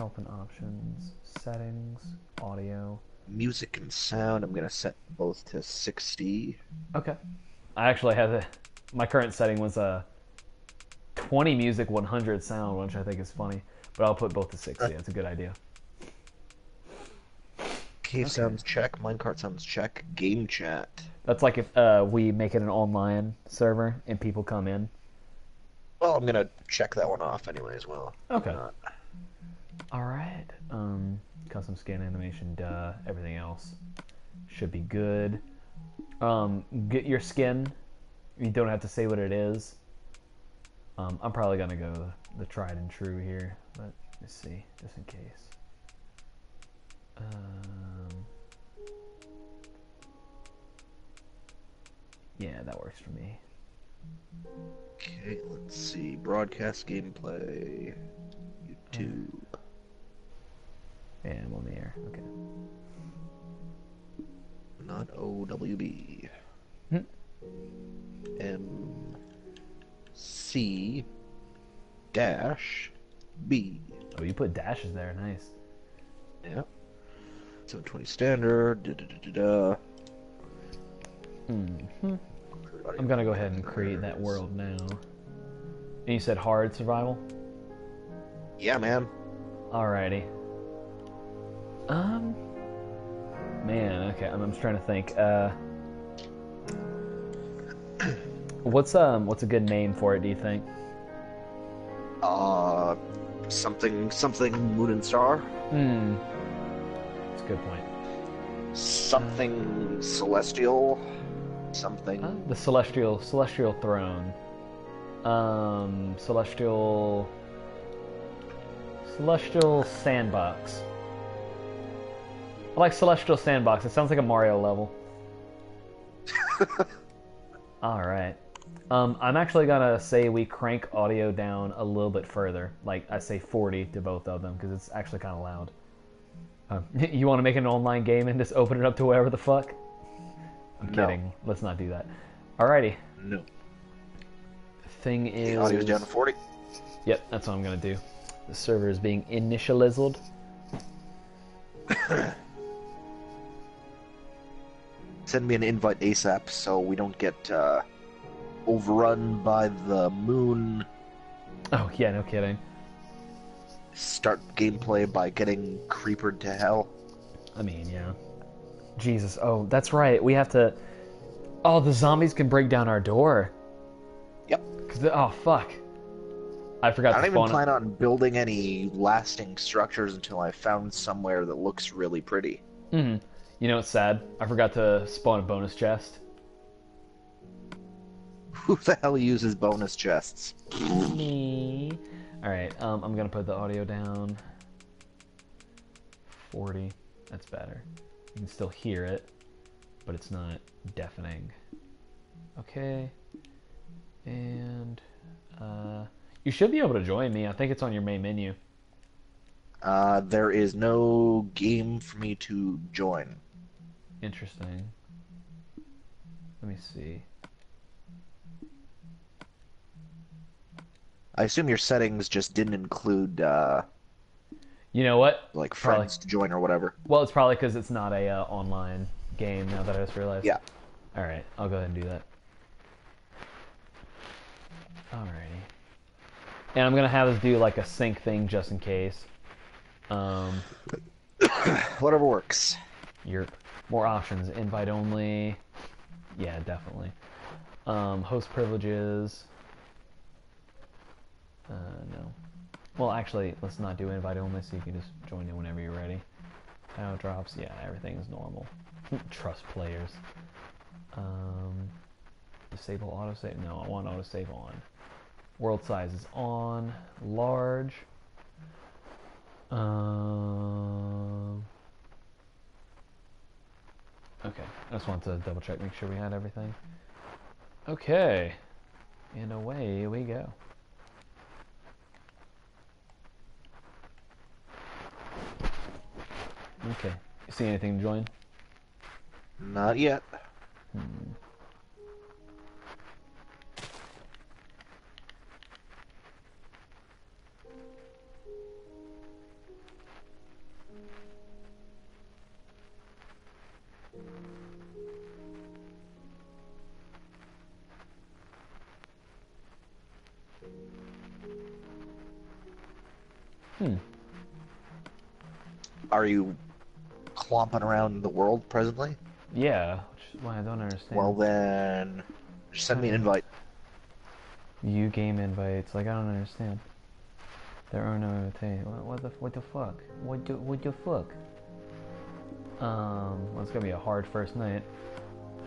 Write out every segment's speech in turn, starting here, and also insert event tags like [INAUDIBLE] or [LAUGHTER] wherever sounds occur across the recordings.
help and options, settings, audio. Music and sound, I'm gonna set both to 60. Okay. I actually have a, my current setting was a 20 music, 100 sound, which I think is funny. But I'll put both to 60. That's a good idea. Cave sounds check, minecart sounds check, game chat. That's like if uh, we make it an online server and people come in. Well, I'm gonna check that one off anyway as well. Okay. Not- All right. Um, custom scan animation, duh. Everything else should be good. Um, get your skin. You don't have to say what it is. Um, I'm probably gonna go the tried and true here, but let's see, just in case. Um, yeah, that works for me. Okay, let's see. Broadcast gameplay. YouTube. Yeah, I'm on the air. Okay. Not OWB. Hmm. M C dash B. Oh, you put dashes there. Nice. Yeah. 720 standard. Da, da, da, da, da. hmm I'm gonna go ahead and create that world now. And you said hard survival? Yeah, man. Alrighty. Um. Man, okay. I'm, I'm just trying to think. Uh. [CLEARS THROAT] What's um what's a good name for it? Do you think? Uh, something, something Moon and Star. Hmm. That's a good point. Something Celestial. Something. Uh, the celestial celestial throne. Um, celestial celestial sandbox. I like celestial sandbox. It sounds like a Mario level. [LAUGHS] All right. Um, I'm actually gonna say we crank audio down a little bit further. Like I say 40 to both of them because it's actually kind of loud. Um, [LAUGHS] you want to make an online game and just open it up to whatever the fuck? I'm No. kidding. Let's not do that. Alrighty. No. Thing is. The audio's down to 40. Yep, that's what I'm gonna do. The server is being initialized. [COUGHS] Send me an invite ASAP so we don't get uh, overrun by the moon. Oh yeah, no kidding. Start gameplay by getting creepered to hell. I mean, yeah. Jesus. Oh, that's right. We have to. Oh, the zombies can break down our door. Yep. the- Oh fuck. I forgot I don't even plan on building any lasting structures until I found somewhere that looks really pretty. hmm You know what's sad? I forgot to spawn a bonus chest. [LAUGHS] Who the hell uses bonus chests? Me. All right. Um, I'm gonna put the audio down. Forty. That's better. You can still hear it, but it's not deafening. Okay. And uh, you should be able to join me. I think it's on your main menu. Uh, there is no game for me to join. Interesting. Let me see. I assume your settings just didn't include uh, You know what? like Probably. friends to join or whatever. Well, it's probably because it's not a uh, online game. Now that I just realized. Yeah. All right, I'll go ahead and do that. Alrighty. And I'm gonna have us do like a sync thing just in case. Um, [COUGHS] Whatever works. your more options, invite only. Yeah, definitely. Um, host privileges. Uh, no. Well, actually, let's not do invite only, so you can just join in whenever you're ready. How drops? Yeah, everything is normal. [LAUGHS] Trust players. Um, disable autosave? No, I want autosave on. World size is on. Large. Um. Okay, I just wanted to double check, make sure we had everything. Okay, and away we go. Okay, you see anything to join? Not yet. Hmm. Hmm. Are you clomping around the world presently? Yeah, which is why I don't understand. Well then, send me an invite. You game invites, like I don't understand. There are no invitations. What, what the what the fuck? What the what the fuck? Um, well, it's gonna be a hard first night.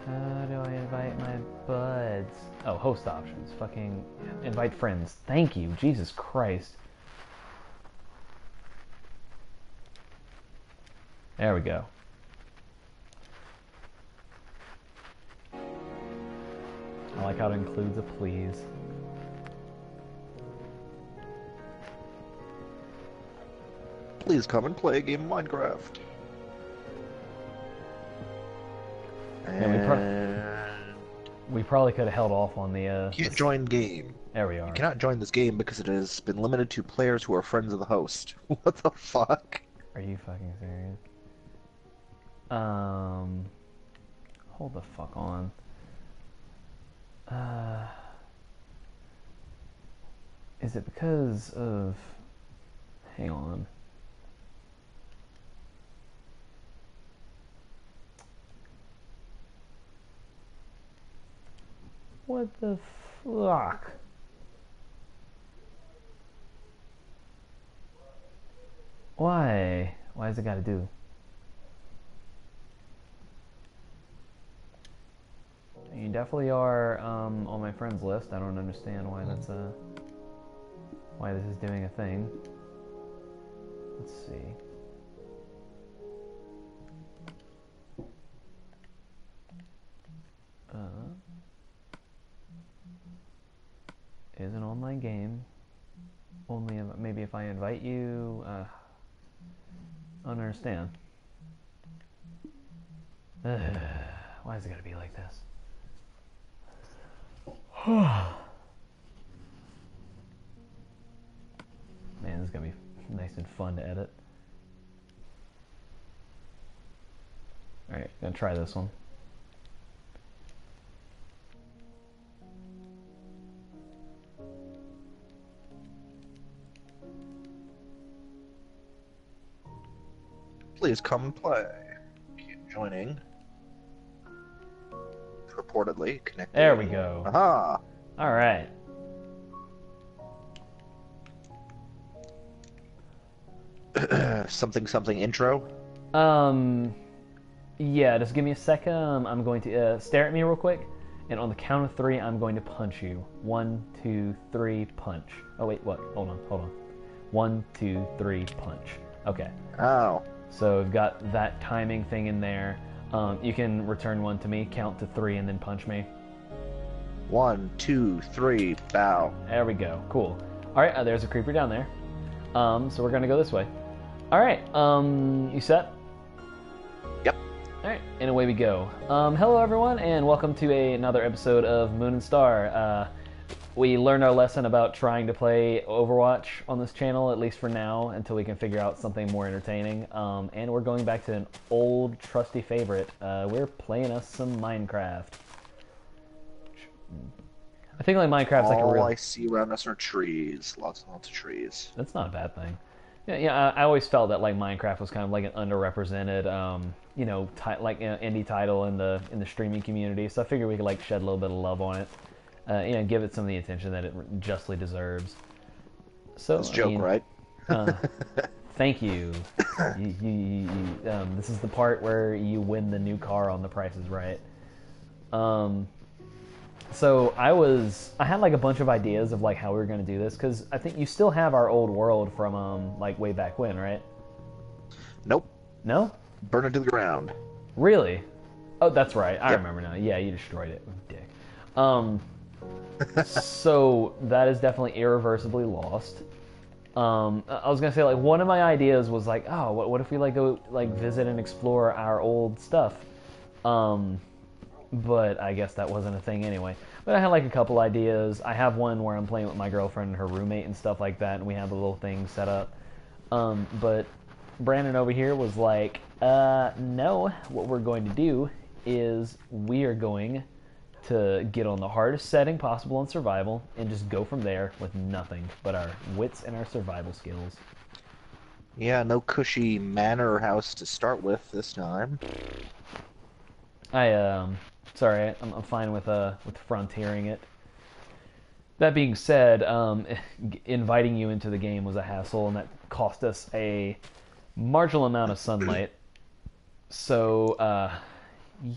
How do I invite my buds? Oh, host options. Fucking invite friends. Thank you. Jesus Christ. There we go. I like how it includes a please. Please come and play a game of Minecraft. Yeah, we pro- And We probably could have held off on the. Uh, can't the- join game. There we are. You cannot join this game because it has been limited to players who are friends of the host. [LAUGHS] what the fuck? Are you fucking serious? Um, hold the fuck on. Uh, is it because of? Hang on. What the fuck? Why? Why does it got to do? You definitely are um, on my friends list. I don't understand why that's a why this is doing a thing. Let's see. Uh, is an online game. Only if, maybe if I invite you. Uh, I don't understand. Ugh, [SIGHS] why is it gotta be like this? [SIGHS] Man, this is gonna be nice and fun to edit. Alright, gonna try this one. Please come play. Keep joining. Reportedly connected. There we go. Aha! Alright. [CLEARS THROAT] something something intro. Um, yeah, just give me a second. I'm going to uh, stare at me real quick, and on the count of three, I'm going to punch you. One, two, three, punch. Oh wait, what? Hold on, hold on. One, two, three, punch. Okay, Oh. so we've got that timing thing in there. Um, you can return one to me, count to three, and then punch me. One, two, three, bow. There we go. Cool. All right, uh, there's a creeper down there. Um, so we're gonna go this way. All right. Um, you set? Yep. All right, and away we go. Um, hello, everyone, and welcome to a, another episode of Moon and Star. Uh, we learned our lesson about trying to play Overwatch on this channel, at least for now, until we can figure out something more entertaining. Um, and we're going back to an old, trusty favorite. Uh, we're playing us some Minecraft. I think like Minecraft's like a All real. I see around us are trees. Lots and lots of trees. That's not a bad thing. Yeah, yeah. I, I always felt that like Minecraft was kind of like an underrepresented, um, you know, like you know, indie title in the in the streaming community. So I figured we could like shed a little bit of love on it, uh, you know, give it some of the attention that it justly deserves. So That's a I joke, mean, right? uh, [LAUGHS] thank you. you, you, you, um, this is the part where you win the new car on The Price is Right. Um, so I was, I had like a bunch of ideas of like how we were gonna do this because I think you still have our old world from um like way back when, right? Nope. No, Burn it to the ground. really? Oh, that's right. I Yep. remember now. Yeah, you destroyed it, dick. Um, so that is definitely irreversibly lost. Um, I was gonna say like one of my ideas was like, oh, what, what if we like go like visit and explore our old stuff? Um, but I guess that wasn't a thing anyway. But I had like a couple ideas. I have one where I'm playing with my girlfriend and her roommate and stuff like that, and we have a little thing set up. Um, but Brandon over here was like, uh, no, what we're going to do is we are going to get on the hardest setting possible on survival and just go from there with nothing but our wits and our survival skills. Yeah, no cushy manor house to start with this time. I um, sorry, I'm, I'm fine with uh with frontiering it. That being said, um, [LAUGHS] inviting you into the game was a hassle, and that cost us a marginal amount of sunlight. So, uh,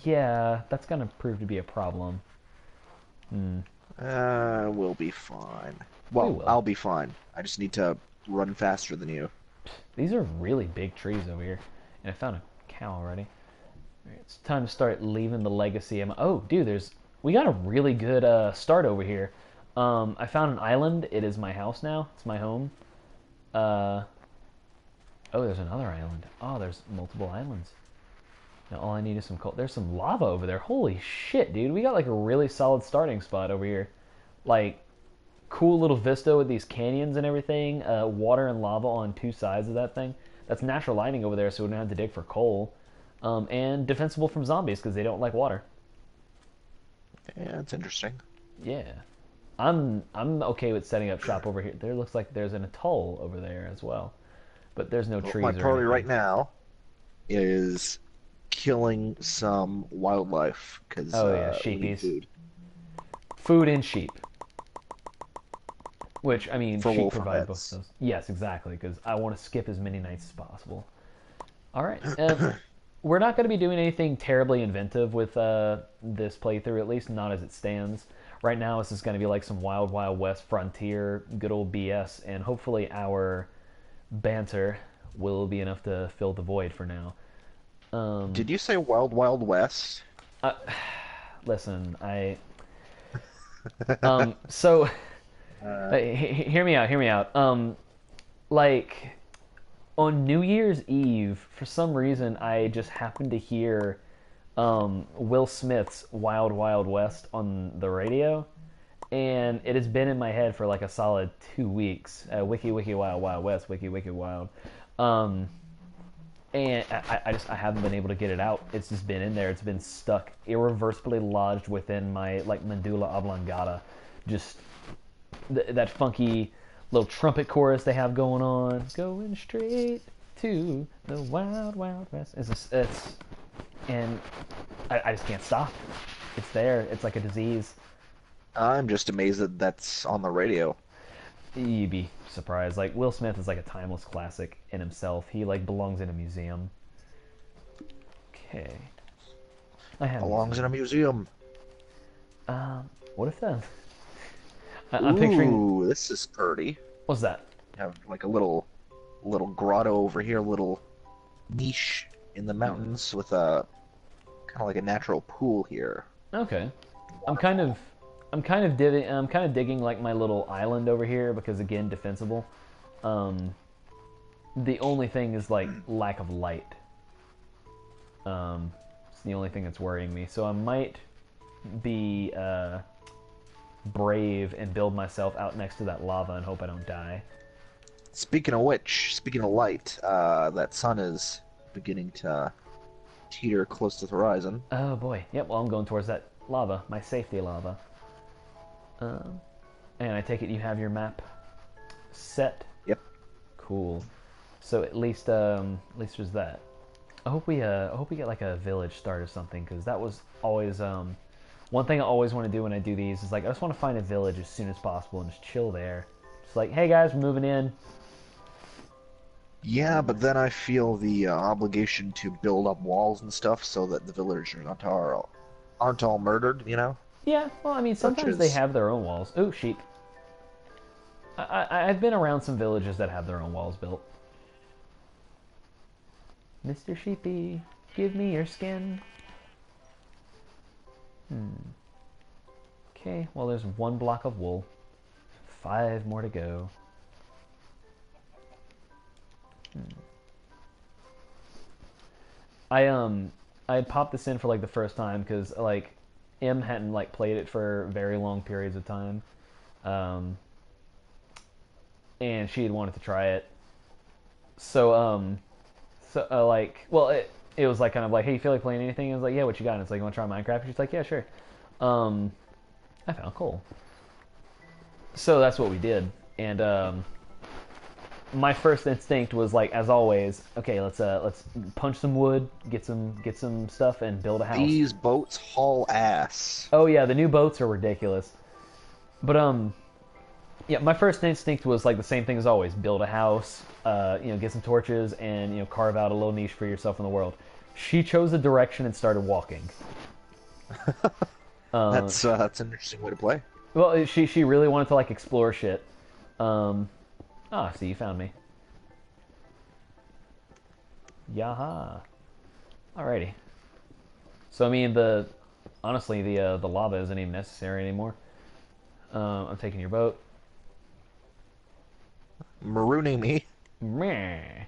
yeah, that's gonna prove to be a problem. Hmm. Uh, we'll be fine. Well. I'll be fine. I just need to run faster than you. These are really big trees over here, and I found a cow already. Alright, it's time to start leaving the legacy. Am- oh, dude, there's we got a really good uh, start over here. Um, I found an island. It is my house now. It's my home. Uh, oh, there's another island. Oh, there's multiple islands. Now all I need is some coal. There's some lava over there. Holy shit, dude! We got like a really solid starting spot over here. Like cool little vista with these canyons and everything. Uh, water and lava on two sides of that thing. That's natural lighting over there, so we don't have to dig for coal. Um, and defensible from zombies because they don't like water. Yeah, it's interesting. Yeah, I'm I'm okay with setting up shop over here. There looks like there's an atoll over there as well, but there's no Well, trees. my or priority right now is killing some wildlife because Oh, yeah, uh, sheepies. food. Food and sheep. Which I mean, For sheep provide both of those. Yes, exactly, because I want to skip as many nights as possible. All right, [CLEARS THROAT] um, we're not going to be doing anything terribly inventive with uh, this playthrough, at least not as it stands. Right now, this is going to be like some wild, wild west frontier, good old BS, and hopefully our banter will be enough to fill the void for now. Um, Did you say Wild Wild West? uh, [SIGHS] listen, I. Um. [LAUGHS] So, uh, [LAUGHS] he- he- hear me out. Hear me out. Um, like on New Year's Eve, for some reason, I just happened to hear um, Will Smith's "Wild Wild West" on the radio, and it has been in my head for like a solid two weeks. Uh, wiki Wiki Wild Wild West. Wiki Wiki Wild. Um, and I, I just I haven't been able to get it out. It's just been in there. It's been stuck, irreversibly lodged within my like medulla oblongata. Just th- that funky little trumpet chorus they have going on, going straight to the wild wild west. It's just, it's and I, I just can't stop. It's there. It's like a disease. I'm just amazed that that's on the radio. You'd be surprised. Like Will Smith is like a timeless classic in himself. He like belongs in a museum. Okay. I have Belongs in a museum. Um, what if that? I- I'm picturing. Ooh, this is pretty. What's that? You Have like a little, little grotto over here, a little niche in the mountains with a kind of like a natural pool here. Okay. I'm kind of, I'm kind of digging. I'm kind of digging like my little island over here because again, defensible. Um, the only thing is like lack of light. Um, it's the only thing that's worrying me. So I might be uh, brave and build myself out next to that lava and hope I don't die. Speaking of which, speaking of light, uh, that sun is beginning to teeter close to the horizon. Oh boy. Yep. Well, I'm going towards that lava, my safety lava. Um, and I take it you have your map set. Yep. Cool. So at least, um, at least there's that. I hope we, uh, I hope we get like a village start or something, because that was always, um, one thing I always want to do when I do these is like I just want to find a village as soon as possible and just chill there. Just like, hey guys, we're moving in. Yeah, but then I feel the uh, obligation to build up walls and stuff so that the villagers aren't all, aren't all murdered, you know? Yeah, well, I mean, sometimes they have their own walls. Ooh, sheep. I, I, I've been around some villages that have their own walls built. Mr. Sheepy, give me your skin. Hmm. Okay, well, there's one block of wool. Five more to go. I um I popped this in for like the first time because like M hadn't like played it for very long periods of time, um, and she had wanted to try it. So um, so uh, like well it it was like kind of like hey you feel like playing anything? I was like yeah what you got? And it's like you want to try Minecraft? And she's like yeah sure. Um, I found cool. So that's what we did, and um, my first instinct was like, as always, okay, let's uh, let's punch some wood, get some get some stuff, and build a house. These boats haul ass. Oh yeah, the new boats are ridiculous. But um, yeah, my first instinct was like the same thing as always: build a house, uh, you know, get some torches, and you know, carve out a little niche for yourself in the world. She chose a direction and started walking. Uh, [LAUGHS] That's uh, that's an interesting way to play. well, she she really wanted to like explore shit. Um, ah, see, you found me. Yaha. Alrighty. So I mean, the honestly, the uh, the lava isn't even necessary anymore. Um, I'm taking your boat. Marooning me. Meh.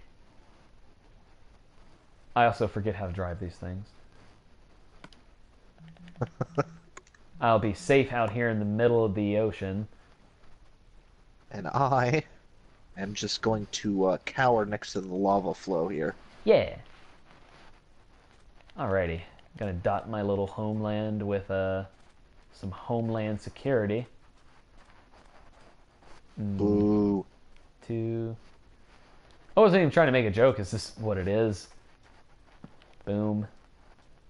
I also forget how to drive these things. [LAUGHS] I'll be safe out here in the middle of the ocean. And I am just going to uh, cower next to the lava flow here. Yeah. Alrighty. I'm Gonna dot my little homeland with uh, some homeland security. Mm, Boo. two. I wasn't even trying to make a joke. It's just what it is. Boom.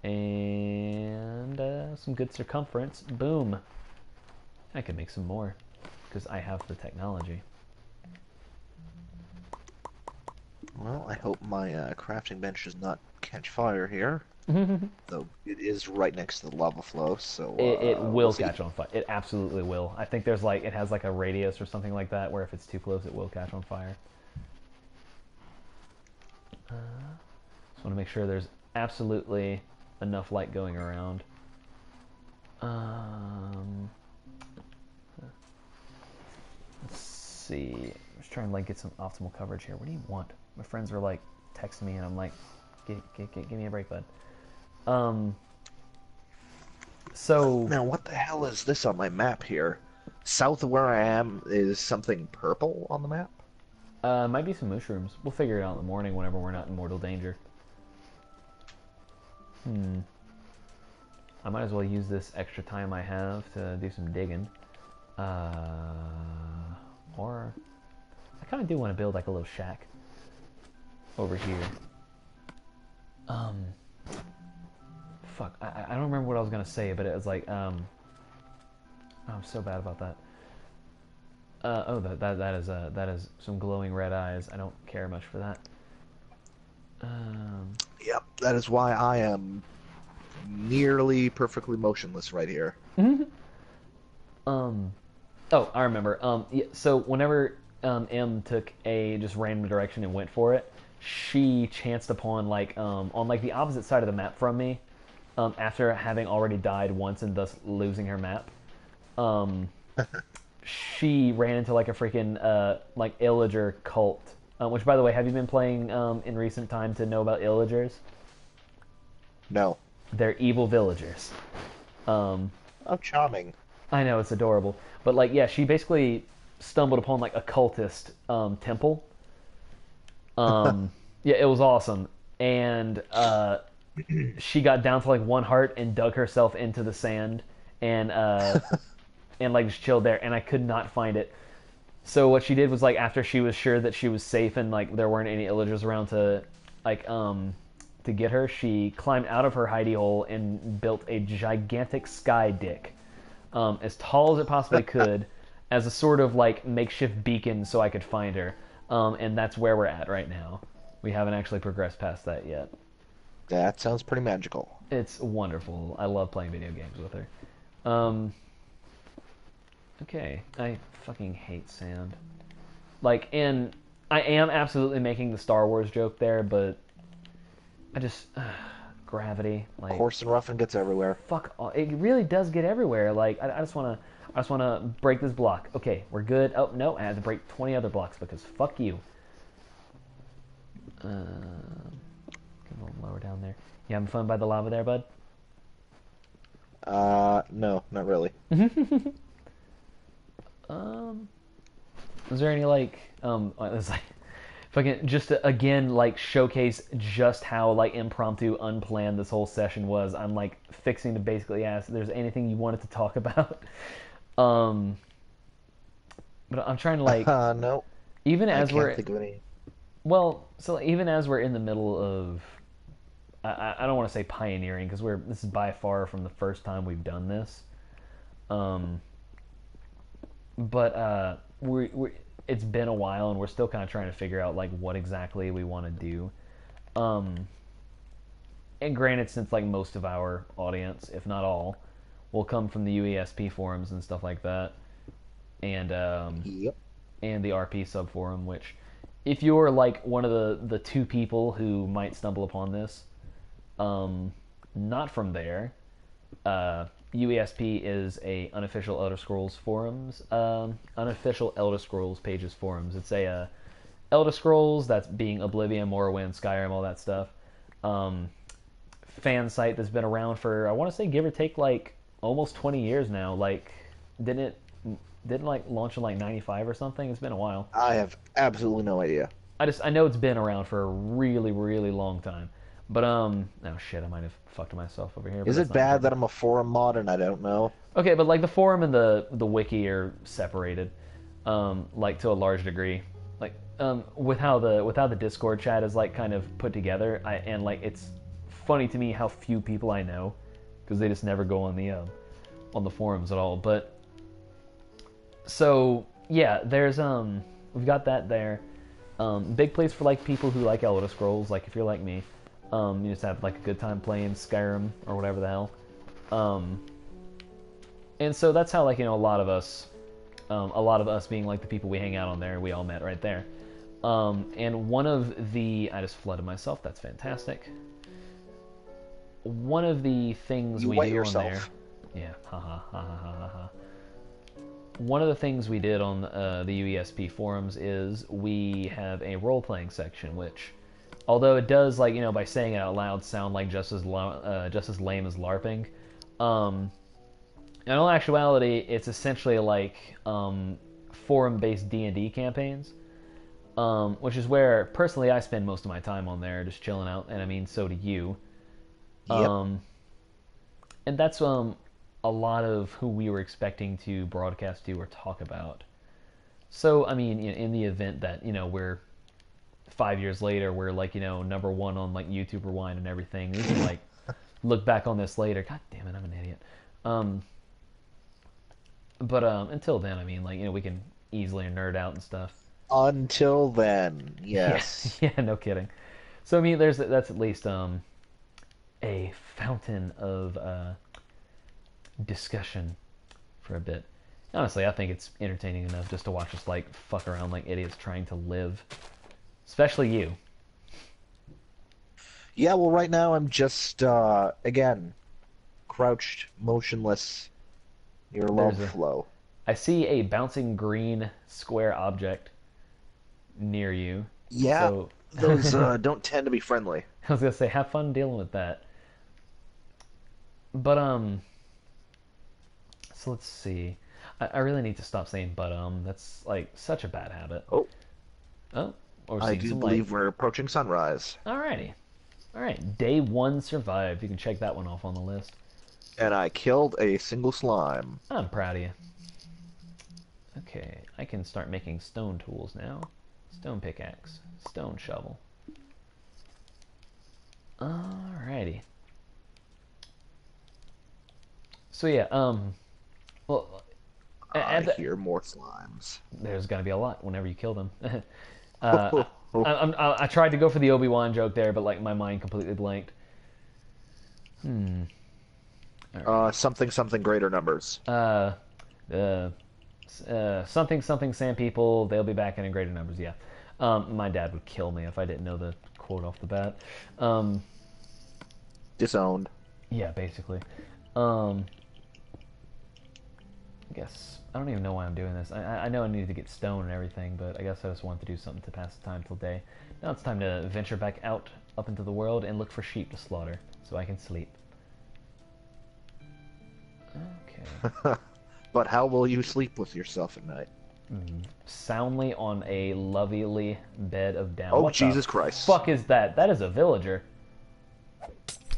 And uh, some good circumference. Boom. I could make some more because I have the technology. Well, I hope my uh, crafting bench does not catch fire here. [LAUGHS] Though it is right next to the lava flow, so it uh, will we'll catch on fire. It absolutely will. I think there's like it has like a radius or something like that where if it's too close, it will catch on fire. Uh, just want to make sure there's absolutely enough light going around. Um, let's see. Just trying to like get some optimal coverage here. What do you want? My friends were like texting me, and I'm like, "Get, get, get, give me a break, bud." Um. So Now, what the hell is this on my map here? South of where I am is something purple on the map. Uh, might be some mushrooms. We'll figure it out in the morning whenever we're not in mortal danger. Hmm. I might as well use this extra time I have to do some digging. Uh, or I kind of do want to build like a little shack over here. Um. Fuck, I, I- don't remember what I was gonna say, but it was like, um. oh, I'm so bad about that. Uh, oh, that, that that is uh, that is some glowing red eyes. I don't care much for that. Um, Yep, that is why I am nearly perfectly motionless right here. um, oh, I remember. Um, yeah, so whenever um, M took a just random direction and went for it, she chanced upon like um, on like the opposite side of the map from me. Um, after having already died once and thus losing her map, um, [LAUGHS] she ran into like a freaking uh, like illager cult. Uh, which, by the way, have you been playing um, in recent time to know about illagers? No. They're evil villagers. Um, Oh, charming. I know it's adorable, but like, yeah, she basically stumbled upon like a cultist um, temple. Um, yeah, it was awesome, and uh, she got down to like one heart and dug herself into the sand, and uh, and like just chilled there, and I could not find it. So what she did was like after she was sure that she was safe and like there weren't any illagers around to like um to get her, she climbed out of her hidey hole and built a gigantic sky dick, um, as tall as it possibly could, [LAUGHS] as a sort of like makeshift beacon so I could find her. Um, and that's where we're at right now. We haven't actually progressed past that yet. That sounds pretty magical. It's wonderful. I love playing video games with her. Um, okay, I fucking hate sand. Like, and I am absolutely making the Star Wars joke there, but I just [SIGHS] gravity. Like, Coarse and rough and gets everywhere. fuck. all- It really does get everywhere. Like, I, I just want to. I just want to break this block. Okay, we're good. Oh no, I had to break 20 other blocks because fuck you. Get a little lower down there. You having fun by the lava there, bud? Uh, no, not really. [LAUGHS] Um, is there any like um? uh, [LAUGHS] It's like fucking just to, again like showcase just how like impromptu, unplanned this whole session was. I'm like fixing to basically ask if there's anything you wanted to talk [LAUGHS] about. Um, but I'm trying to like [LAUGHS] Uh, no. even I as can't we're think of any. well, so even as we're in the middle of, I- I, I don't want to say pioneering because we're this is by far from the first time we've done this. Um, but uh, we we it's been a while and we're still kind of trying to figure out like what exactly we want to do. Um, and granted, since like most of our audience, if not all, will come from the UESP forums and stuff like that, and um, Yep. and the RP sub forum, which if you're like one of the the two people who might stumble upon this, um, not from there, uh, UESP is a unofficial Elder Scrolls forums, um, unofficial Elder Scrolls pages forums. It's a uh, Elder Scrolls that's being Oblivion, Morrowind, Skyrim, all that stuff. Um, fan site that's been around for I want to say give or take like almost 20 years now. Like, didn't it didn't like launch in like 95 or something? It's been a while. I have absolutely no idea. I just I know it's been around for a really really long time. But um oh shit, I might have fucked myself over here. Is it bad that I'm a forum mod and I don't know? Okay, but like the forum and the the wiki are separated, um, like to a large degree. Like um, with how the with how the Discord chat is like kind of put together, I and like it's funny to me how few people I know because they just never go on the uh, on the forums at all. But so yeah, there's um we've got that there. Um, big place for like people who like Elder Scrolls. Like if you're like me, um, you just have like a good time playing Skyrim or whatever the hell. Um, and so that's how like you know a lot of us um, a lot of us being like the people we hang out on there we all met right there um, and one of the i just flooded myself that's fantastic one of the things You we do yourself. on there yeah one of the things we did on uh, the UESP forums is we have a role-playing section, which, although it does, like you know, by saying it out loud, sound like just as lo- uh, just as lame as LARPing. Um, in all actuality, it's essentially like um, forum-based D and D campaigns, um, which is where personally I spend most of my time on there, just chilling out, and I mean, so do you. Yep. Um, and that's um a lot of who we were expecting to broadcast to or talk about. So I mean, in, in the event that you know we're five years later, we're like you know number one on like YouTube Rewind and everything. We can like [LAUGHS] look back on this later. God damn it, I'm an idiot. Um, but um, until then, I mean, like you know, we can easily nerd out and stuff. Until then, [LAUGHS] yes. Yeah, [LAUGHS] yeah, no kidding. So I mean, there's that's at least um a fountain of uh, discussion for a bit. Honestly, I think it's entertaining enough just to watch us like fuck around like idiots trying to live. Especially you. Yeah, well, right now I'm just, uh, again, crouched, motionless, near love There's flow. I see a bouncing green square object near you. Yeah, So those [LAUGHS] uh, don't tend to be friendly. I was gonna say, have fun dealing with that. But um, so let's see. I, I really need to stop saying "but um." That's like such a bad habit. Oh, Oh, or I do believe we're approaching sunrise, light. Alrighty, all right. Day one survived. You can check that one off on the list. and I killed a single slime. I'm proud of you. Okay, I can start making stone tools now. Stone pickaxe, stone shovel. Alrighty. So yeah, um, well, I the- hear more slimes. there's gonna be a lot whenever you kill them. [LAUGHS] uh, [LAUGHS] I, I'm- I, I tried to go for the Obi Wan joke there, but like my mind completely blanked. Hmm. Uh, something, something greater numbers. Uh, uh, uh, something something Sand people. They'll be back in in greater numbers. Yeah. Um, my dad would kill me if I didn't know the quote off the bat. Um, Disowned. yeah, basically. Um, I guess I don't even know why I'm doing this. I, I know I needed to get stone and everything, but I guess I just wanted to do something to pass the time till day. Now it's time to venture back out up into the world and look for sheep to slaughter so I can sleep. Okay. [LAUGHS] But how will you sleep with yourself at night? Mm-hmm. Soundly on a lovely bed of down. Oh, What the Jesus Christ. fuck is that? That is a villager.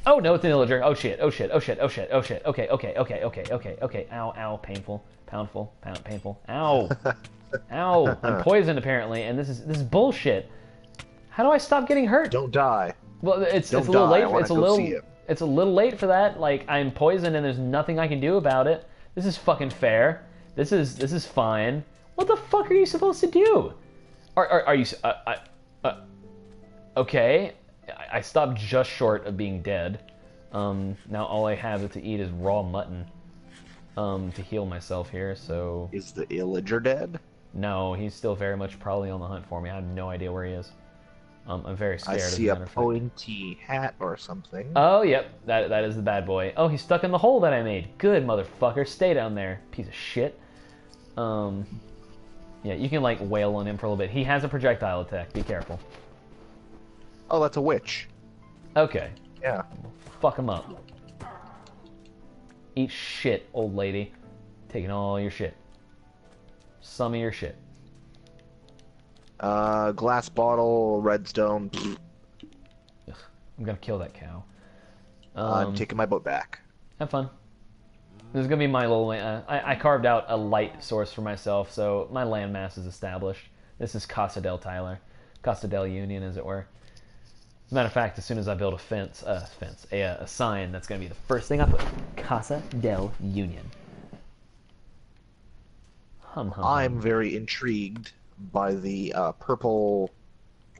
Oh no, it's an illager. Oh shit. Oh shit. Oh shit. Oh shit. Oh shit. Okay. Okay. Okay. Okay. Okay. Okay. Ow. Ow. Painful. Poundful. Pound. Painful. Ow. [LAUGHS] Ow! I'm poisoned apparently, and this is this is bullshit. How do I stop getting hurt? Don't die. Well, it's Don't it's a little die, late. For, it's a little it. it's a little late for that. Like I'm poisoned, and there's nothing I can do about it. This is fucking fair. This is this is fine. What the fuck are you supposed to do? Are are, are you? Uh, I, uh, okay, I, I stopped just short of being dead. Um, now all I have to eat is raw mutton. Um, to heal myself here. So Is the illager dead? no, he's still very much probably on the hunt for me. I have no idea where he is. Um, I'm very I scared. as see a pointy hat or something. Oh, yep, that that is the bad boy. Oh, he's stuck in the hole that I made. Good motherfucker, stay down there, piece of shit. Um, yeah, you can like wail on him for a little bit. He has a projectile attack. Be careful. Oh, that's a witch. Okay, Yeah. fuck him up. Eat shit, old lady. Taking all your shit. Some of your shit. Uh, glass bottle, redstone. pfft, I'm gonna kill that cow. Um, I'm taking my boat back. Have fun. This is gonna be my little. Uh, I, I carved out a light source for myself, so my landmass is established. This is Casa del Tyler, Casa del Union, as it were. As a matter of fact, as soon as I build a fence, uh, fence, a, a sign, that's gonna be the first thing I put. Casa del Union. Hum hum. I'm hum. very intrigued by the uh, purple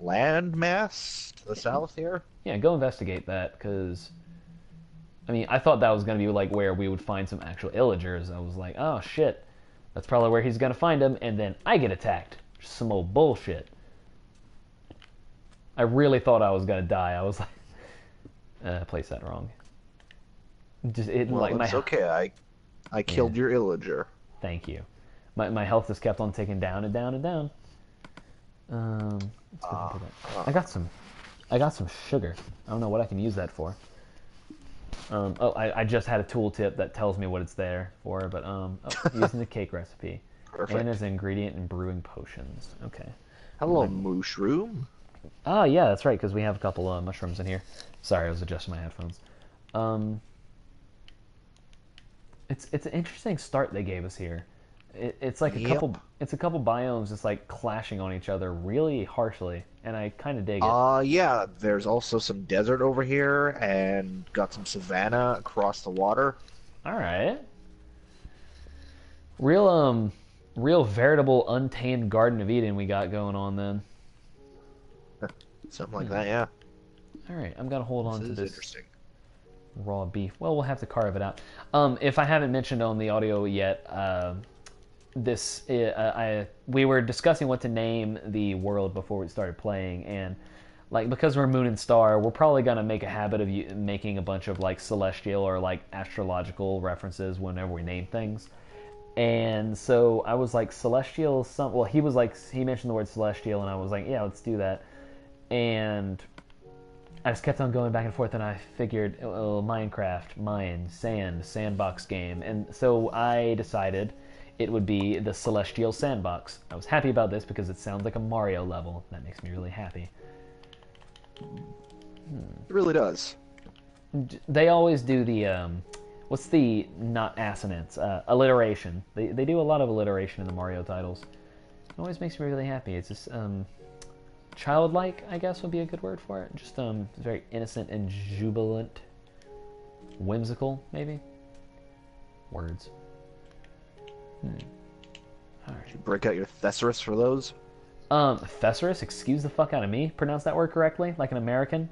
land mass to the south here. Yeah, go investigate that, because. I mean, I thought that was gonna be like where we would find some actual illagers. I was like, oh shit, that's probably where he's gonna find them, and then I get attacked. Some old bullshit. I really thought I was gonna die. I was like, [LAUGHS] uh, I placed that wrong. Just it Well, like my it's okay. I I killed your illager. thank you. My my health just kept on taking down and down and down. Um, into that. I got some, I got some sugar. I don't know what I can use that for. Um, oh, I, I just had a tooltip that tells me what it's there for, but um, oh, [LAUGHS] using the cake recipe. Perfect. And as an ingredient in brewing potions. Okay. Hello, mushroom. Ah, yeah, that's right, because we have a couple uh, mushrooms in here. Sorry, I was adjusting my headphones. Um, it's it's an interesting start they gave us here. It, it's like a Yep. couple it's a couple biomes just like clashing on each other really harshly, and I kind of dig it. Uh, yeah. There's also some desert over here, and got some savanna across the water. All right. Real um, real veritable untamed Garden of Eden we got going on then. Something like that. Yeah. All right, I'm gonna hold on This to is this. interesting. raw beef. Well, we'll have to carve it out. Um, if I haven't mentioned on the audio yet, uh, this uh, I we were discussing what to name the world before we started playing, and like because we're Moon and Star, we're probably gonna make a habit of making a bunch of like celestial or like astrological references whenever we name things. And so I was like celestial. Some well, he was like he mentioned the word celestial, and I was like, yeah, let's do that. And I just kept on going back and forth, and I figured, oh, Minecraft, mine, sand, sandbox game, and so I decided it would be the Celestial Sandbox. I was happy about this because it sounds like a Mario level. That makes me really happy. It really does. They always do the um, what's the not assonance uh, alliteration. They they do a lot of alliteration in the Mario titles. It always makes me really happy. It's just um, childlike, I guess would be a good word for it. Just um, very innocent and jubilant, whimsical, maybe. Words. Hmm. All right. Break out your thesaurus for those. Um, Thesaurus, excuse the fuck out of me. Pronounce that word correctly, like an American.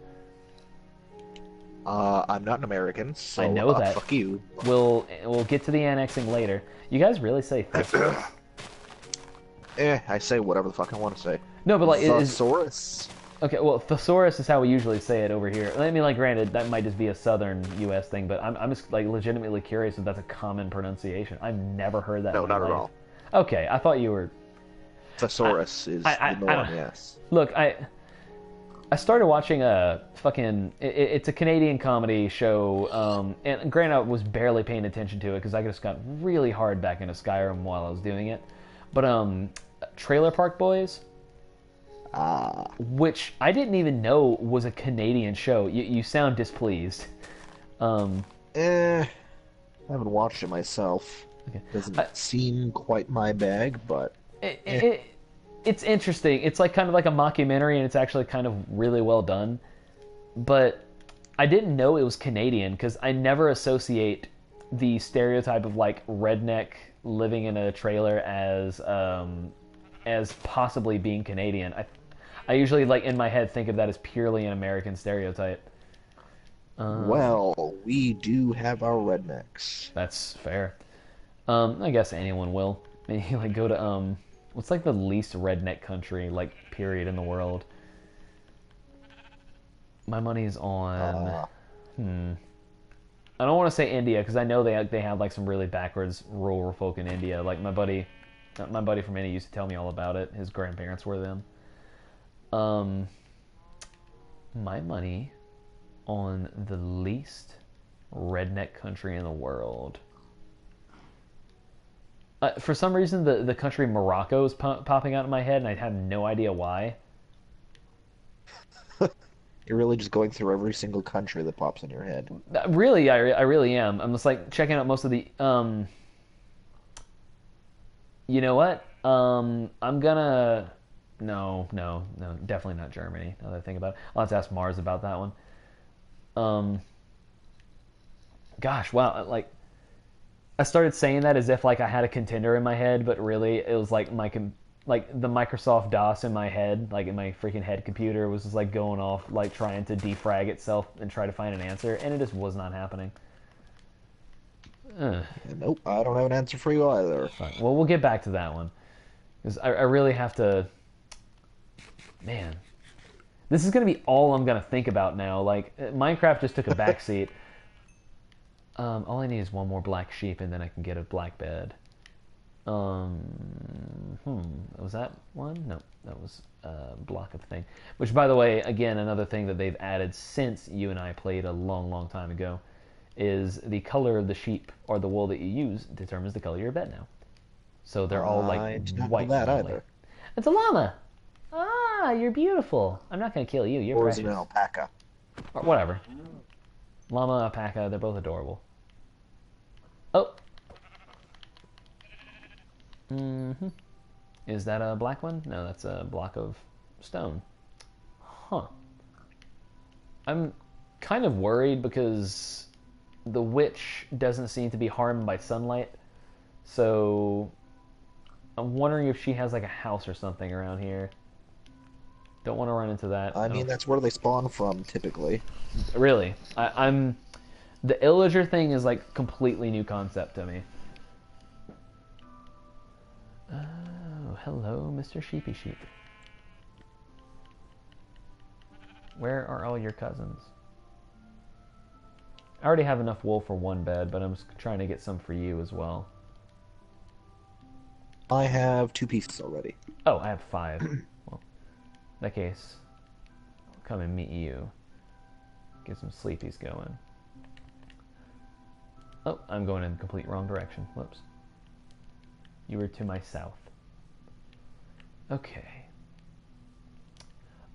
Uh, I'm not an American, so I know uh, that. Fuck you. We'll we'll get to the annexing later. You guys really say [CLEARS THROAT] Thesaurus? Eh, I say whatever the fuck I want to say. no, but like, is, Thesaurus. okay. Well, thesaurus is how we usually say it over here. I mean, like, granted, that might just be a southern U.S. thing, but I'm I'm just like legitimately curious if that's a common pronunciation. I've never heard that. No, not at all. Okay, I thought you were. Thesaurus is I- I- the norm. yes. Look, I I started watching a fucking. It, it's a Canadian comedy show, um, and granted, I was barely paying attention to it because I just got really hard back into Skyrim while I was doing it. But um, Trailer Park Boys, Ah, which I didn't even know was a Canadian show. You, you sound displeased. Um, eh. I haven't watched it myself. Okay. Doesn't I- seem quite my bag, but it, it, it's interesting. It's like kind of like a mockumentary, and it's actually kind of really well done. But I didn't know it was Canadian because I never associate the stereotype of like redneck living in a trailer as um, as possibly being Canadian. I I usually like in my head think of that as purely an American stereotype. Um, Well, we do have our rednecks. That's fair. Um, I guess anyone will. [LAUGHS] Maybe like go to um, what's like the least redneck country like period in the world. My money's on. Uh, hmm. I don't want to say India because I know they they have like some really backwards rural folk in India. Like my buddy, my buddy from India used to tell me all about it. His grandparents were them. Um, my money on the least redneck country in the world. Uh, for some reason, the, the country Morocco is po- popping out in my head, and I have no idea why. [LAUGHS] you're really just going through every single country that pops in your head. Uh, Really, I, I really am. I'm just like checking out most of the. Um, you know what? Um, I'm gonna. No, no, no, definitely not Germany. Now that I think about it, I'll have to ask Mars about that one. Um, gosh, wow, like I started saying that as if like I had a contender in my head, but really it was like my com- like the Microsoft DOS in my head, like in my freaking head computer, was just like going off, like trying to defrag itself and try to find an answer, and it just was not happening. And nope, I don't have an answer for you either. Well, we'll get back to that one because I, I really have to. Man, this is gonna be all I'm gonna think about now. Like uh, Minecraft just took a backseat. [LAUGHS] um, all I need is one more black sheep, and then I can get a black bed. Um, hmm, was that one? No, that was a block of thing. Which, by the way, again, another thing that they've added since you and I played a long, long time ago, is the color of the sheep or the wool that you use determines the color of your bed now. So they're all I like did not know white. that normally. either. It's a llama. Ah, you're beautiful. I'm not gonna kill you. You're Or is it an alpaca? Or whatever. Llama, alpaca, they're both adorable. Oh. Mm-hmm. Is that a black one? No, that's a block of stone. Huh. I'm kind of worried because the witch doesn't seem to be harmed by sunlight. So I'm wondering if she has like a house or something around here. Don't want to run into that. I mean, that's where they spawn from typically. Really, I, I'm the illager thing is like completely new concept to me. Oh, hello, Mr. Sheepy Sheep. Where are all your cousins? I already have enough wool for one bed, but I'm trying to get some for you as well. I have two pieces already. Oh, I have five. [CLEARS THROAT] well, in that case, I'll come and meet you. Get some sleepies going. Oh, I'm going in the complete wrong direction. Whoops. You were to my south. Okay.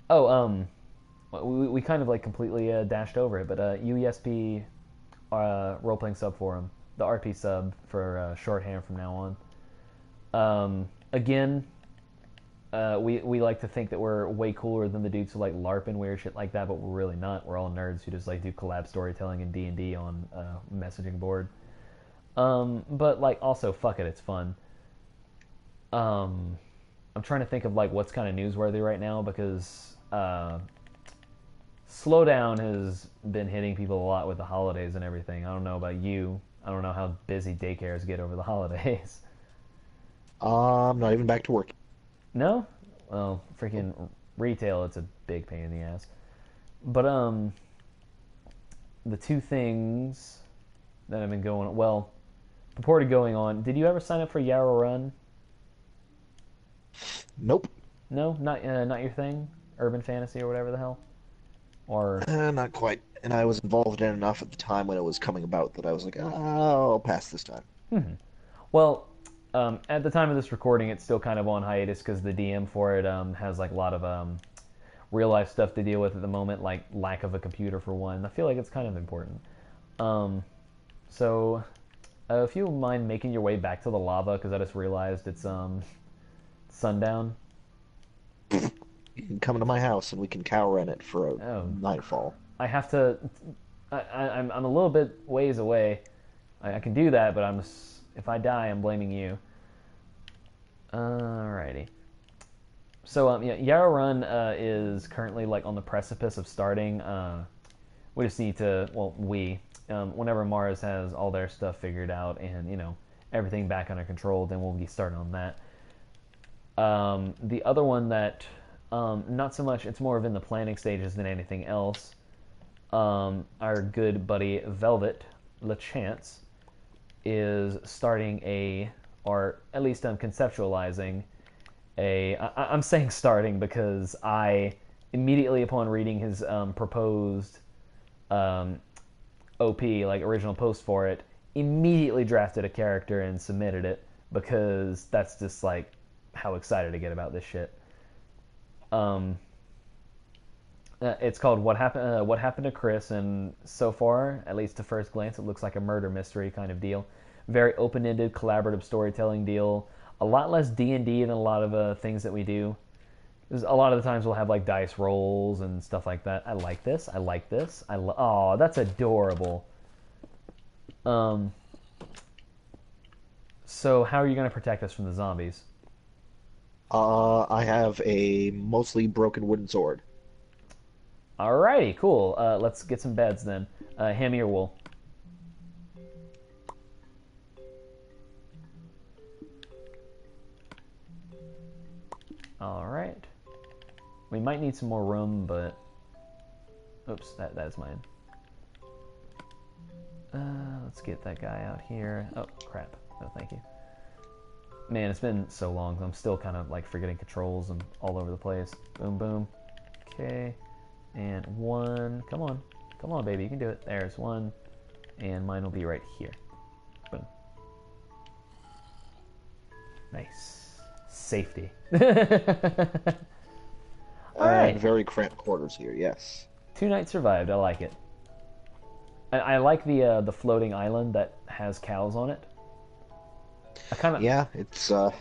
Oh, um, we, we kind of like completely uh, dashed over it, but uh, UESP uh, role playing sub forum, the RP sub for uh, shorthand from now on. Um, again, uh, we we like to think that we're way cooler than the dudes who like LARP and weird shit like that, but we're really not. We're all nerds who just like do collab storytelling and D and D on a messaging board. Um, but like also fuck it, it's fun. Um, I'm trying to think of like what's kind of newsworthy right now because uh, slowdown has been hitting people a lot with the holidays and everything. I don't know about you. I don't know how busy daycares get over the [LAUGHS] holidays. Um, I'm not even back to work. No? Well, freaking retail, it's a big pain in the ass. But, um, the two things that have been going, well, purported going on, did you ever sign up for Yarrow Run? Nope. No? Not, uh, not your thing? Urban fantasy or whatever the hell? Or, Uh, not quite. And I was involved in enough at the time when it was coming about that I was like, oh, I'll pass this time. well, um, at the time of this recording, it's still kind of on hiatus because the DM for it um, has like a lot of um, real life stuff to deal with at the moment, like lack of a computer for one. I feel like it's kind of important. Um, so, uh, if you mind making your way back to the lava, because I just realized it's um, sundown. Can come to my house and we can cower in it for a Oh. nightfall. I have to. I, I, I'm I'm a little bit ways away. I, I can do that, but I'm if I die, I'm blaming you. Alrighty. So um, yeah, Yarrow Run uh, is currently like on the precipice of starting. Uh, we just need to. Well, we. Um, whenever Mars has all their stuff figured out and you know everything back under control, then we'll be starting on that. Um, the other one that, um, not so much, it's more of in the planning stages than anything else. Um, our good buddy Velvet LeChance is starting a, or at least I'm conceptualizing a. I, I'm saying starting because I immediately upon reading his um, proposed um, OP, like original post for it, immediately drafted a character and submitted it because that's just like how excited I get about this shit. Um, uh, it's called "What Happened." Uh, what happened to Chris? And so far, at least to first glance, it looks like a murder mystery kind of deal. Very open-ended, collaborative storytelling deal. A lot less D and D than a lot of uh, things that we do. a lot of the times we'll have like dice rolls and stuff like that. I like this. I like this. I lo- oh, that's adorable. Um. So how are you going to protect us from the zombies? Uh, I have a mostly broken wooden sword. Alrighty, cool. Uh, let's get some beds then. Uh, hand me your wool. All right. We might need some more room, but oops, that that's mine. Uh, let's get that guy out here. Oh crap! No, thank you. Man, it's been so long. I'm still kind of like forgetting controls and all over the place. Boom, boom. Okay, and one. Come on, come on, baby, you can do it. There's one, and mine will be right here. Boom. Nice. Safety. [LAUGHS] All Uh, right. Very cramped quarters here. Yes. Two nights survived. I like it. I, I like the uh, the floating island that has cows on it. I kind of Yeah, it's uh,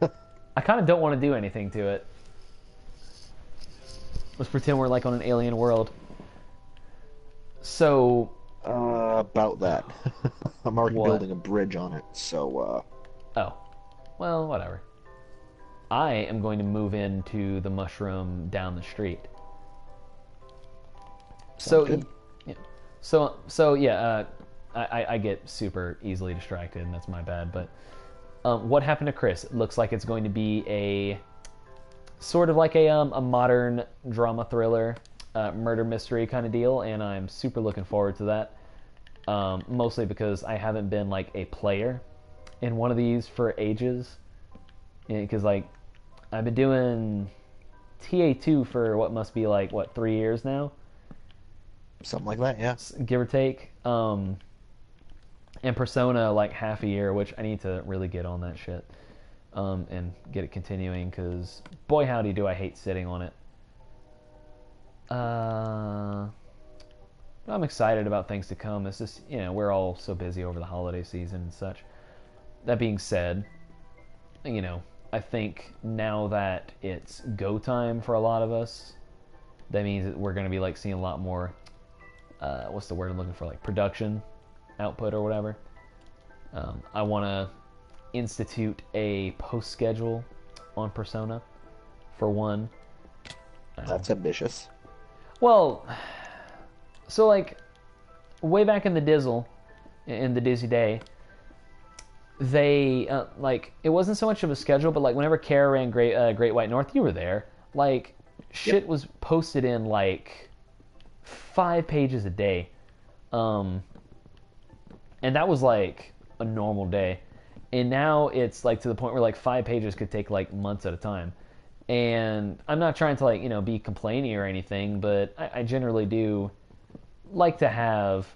[LAUGHS] I kind of don't want to do anything to it. Let's pretend we're like on an alien world. So, uh about that. [LAUGHS] I'm already What? building a bridge on it, so uh, oh, well, whatever. I am going to move into the mushroom down the street. So, good. yeah. So, so yeah, uh, I, I- I get super easily distracted, and that's my bad. But um, what happened to Chris? It looks like it's going to be a sort of like a um, a modern drama thriller, uh, murder mystery kind of deal, and I'm super looking forward to that. Um, mostly because I haven't been like a player in one of these for ages, because like I've been doing TA2 for what must be like what three years now something like that. Yeah. give or take. Um, and Persona like half a year, which I need to really get on that shit um, and get it continuing because boy howdy do I hate sitting on it. Uh, but I'm excited about things to come. It's just you know we're all so busy over the holiday season and such. That being said, you know I think now that it's go time for a lot of us, that means that we're going to be like seeing a lot more uh, what's the word I'm looking for, like production output or whatever. Um, I want to institute a post schedule on Persona, for one. Um, That's ambitious. well, so like way back in the Dizzle, in the Dizzy Day, they uh, like it wasn't so much of a schedule, but like whenever Kara ran Great uh, Great White North, you were there. Like shit was posted in like five pages a day, um, and that was like a normal day. And now it's like to the point where like five pages could take like months at a time. And I'm not trying to like you know be complaining or anything, but I, I generally do like to have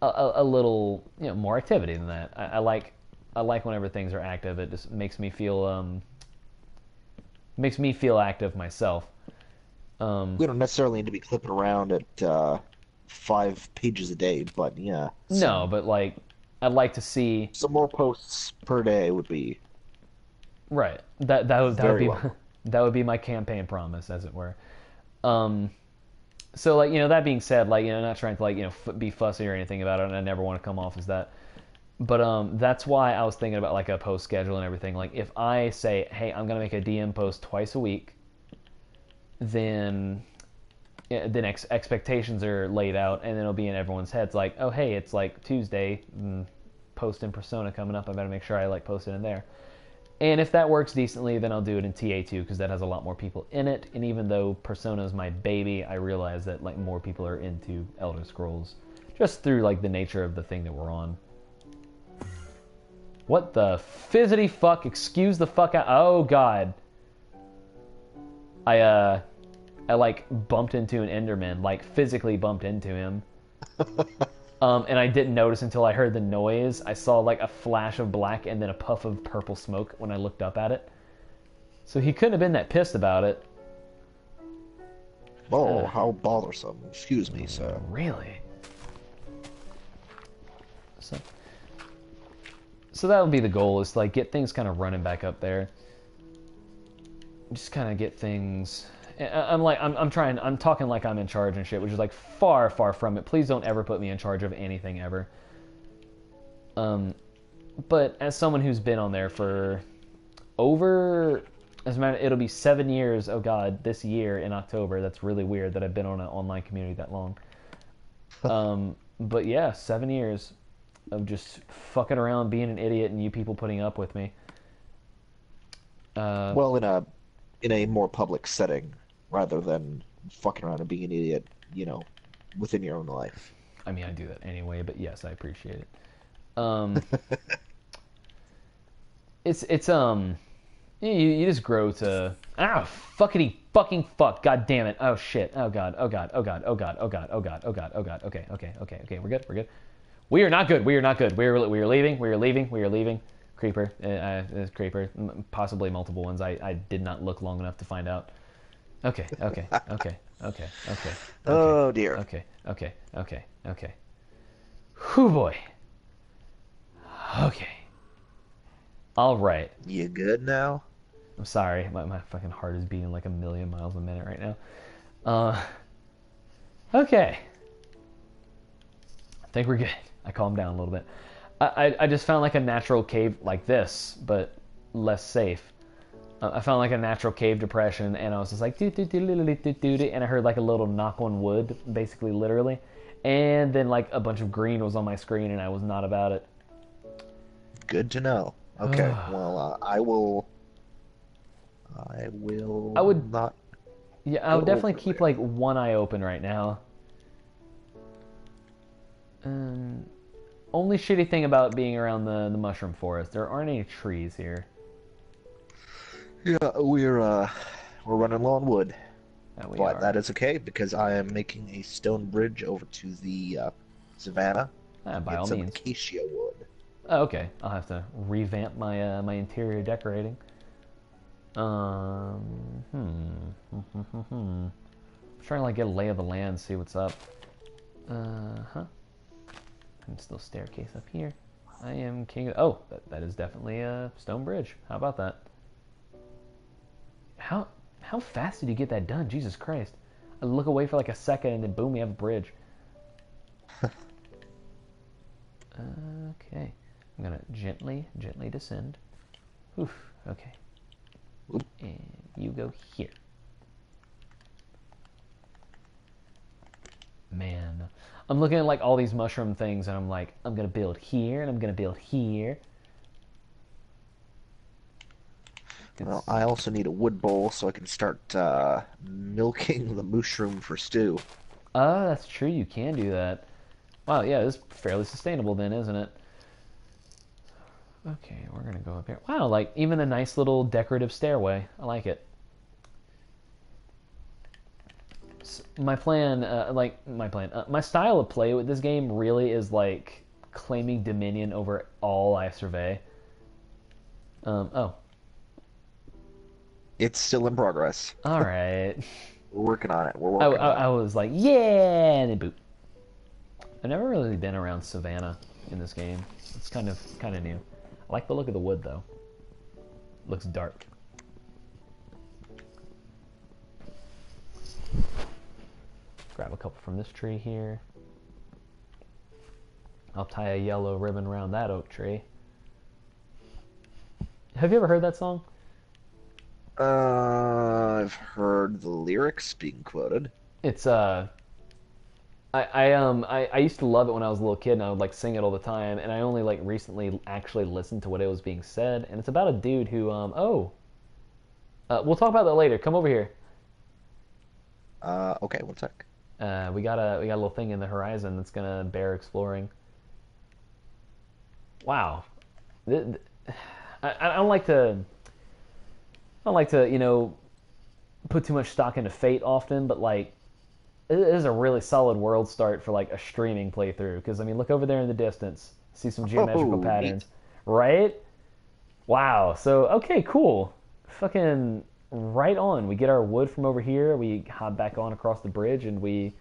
a, a, a little you know more activity than that. I, I like I like whenever things are active. It just makes me feel um makes me feel active myself. Um, We don't necessarily need to be clipping around at uh, five pages a day, but yeah. no, but like I'd like to see Some more posts per day would be Right. That that would that would be well. [LAUGHS] that would be my campaign promise, as it were. Um, so like you know that being said, like you know not trying to like you know f- be fussy or anything about it, and I never want to come off as that. But um, that's why I was thinking about like a post schedule and everything. Like if I say, hey, I'm gonna make a DM post twice a week, then yeah, then ex- expectations are laid out, and then it'll be in everyone's heads. Like, oh hey, it's like Tuesday, mm, post in Persona coming up. I better make sure I like post it in there. And if that works decently, then I'll do it in TA2 because that has a lot more people in it. And even though Persona is my baby, I realize that like more people are into Elder Scrolls just through like the nature of the thing that we're on. What the fizzity fuck? Excuse the fuck out. Oh god. I uh I like bumped into an Enderman, like physically bumped into him. [LAUGHS] Um, and I didn't notice until I heard the noise. I saw like a flash of black and then a puff of purple smoke when I looked up at it. So he couldn't have been that pissed about it. Oh, Uh. how bothersome. Excuse me, sir. Really? So, so that would be the goal: is to, like get things kind of running back up there. Just kind of get things. I'm like I'm, I'm trying. I'm talking like I'm in charge and shit, which is like far, far from it. Please don't ever put me in charge of anything ever. Um, but as someone who's been on there for over, as a matter, it'll be seven years. Oh God, this year in October. That's really weird that I've been on an online community that long. Um, but yeah, seven years of just fucking around, being an idiot, and you people putting up with me. Uh, Well, in a in a more public setting, rather than fucking around and being an idiot, you know, within your own life. I mean, I do that anyway, but yes, I appreciate it. Um, [LAUGHS] it's it's um, you, you just grow to ah fuckity fucking fuck, god damn it, oh shit, oh god, oh god, oh god, oh god, oh god, oh god, oh god, oh god, okay, okay, okay, okay, we're good, we're good. We are not good. We are not good. We are we are leaving. We are leaving. We are leaving. Creeper, uh, uh, creeper, possibly multiple ones. I, I did not look long enough to find out. Okay, okay, okay, okay, [LAUGHS] okay. Oh dear. Okay, okay, okay, okay. Whew boy. Okay. All right. You good now? I'm sorry. My, my fucking heart is beating like a million miles a minute right now. Uh, okay. I think we're good. I calmed down a little bit. I, I, I just found like a natural cave like this, but less safe. I found like a natural cave depression, and I was just like doo doo doo doo doo doo doo, and I heard like a little knock on wood, basically, literally, and then like a bunch of green was on my screen, and I was not about it. Good to know. Okay, [SIGHS] well, uh, I will. I will. I would not. Yeah, I would definitely keep there. like one eye open right now. Um, only shitty thing about being around the the mushroom forest, there aren't any trees here. Yeah, we're uh, we're running low on wood, but are. that is okay because I am making a stone bridge over to the uh, savannah. Ah, by all some means. acacia wood. Oh, okay, I'll have to revamp my uh, my interior decorating. Um, hmm. [LAUGHS] I'm trying to like get a lay of the land, see what's up. Uh huh. And still staircase up here. I am king. Of, oh, that, that is definitely a stone bridge. How about that? How how fast did you get that done? Jesus Christ! I look away for like a second, and then boom, we have a bridge. [LAUGHS] okay, I'm gonna gently, gently descend. Oof. Okay. Oop. And you go here. Man, I'm looking at like all these mushroom things, and I'm like, I'm gonna build here, and I'm gonna build here. Well, It's- I also need a wood bowl so I can start uh, milking the mushroom for stew. Oh, that's true. You can do that. Wow, yeah, this is fairly sustainable then, isn't it? Okay, we're gonna go up here. Wow, like even a nice little decorative stairway. I like it. S- My plan, uh, like my plan, uh, my style of play with this game really is like claiming dominion over all I survey. Um. Oh. It's still in progress. All [LAUGHS] right. We're working on it. We're I, working I, on I was like, yeah, and then boop. I've never really been around Savannah in this game. It's kind of kind of new. I like the look of the wood though. looks dark. Grab a couple from this tree here. I'll tie a yellow ribbon around that oak tree. Have you ever heard that song? Uh, I've heard the lyrics being quoted. It's uh I, I um I, I used to love it when I was a little kid and I would like sing it all the time and I only like recently actually listened to what it was being said and it's about a dude who um oh uh, we'll talk about that later. Come over here. Uh, okay, one sec. Uh, we got a we got a little thing in the horizon that's gonna bear exploring. Wow, [SIGHS] I, I don't like to I don't like to you know put too much stock into fate often, but like it is a really solid world start for like a streaming playthrough. Because I mean, look over there in the distance, see some geometrical Oh, neat. patterns, right? Wow. So okay, cool. Fucking right on. We get our wood from over here. We hop back on across the bridge, and we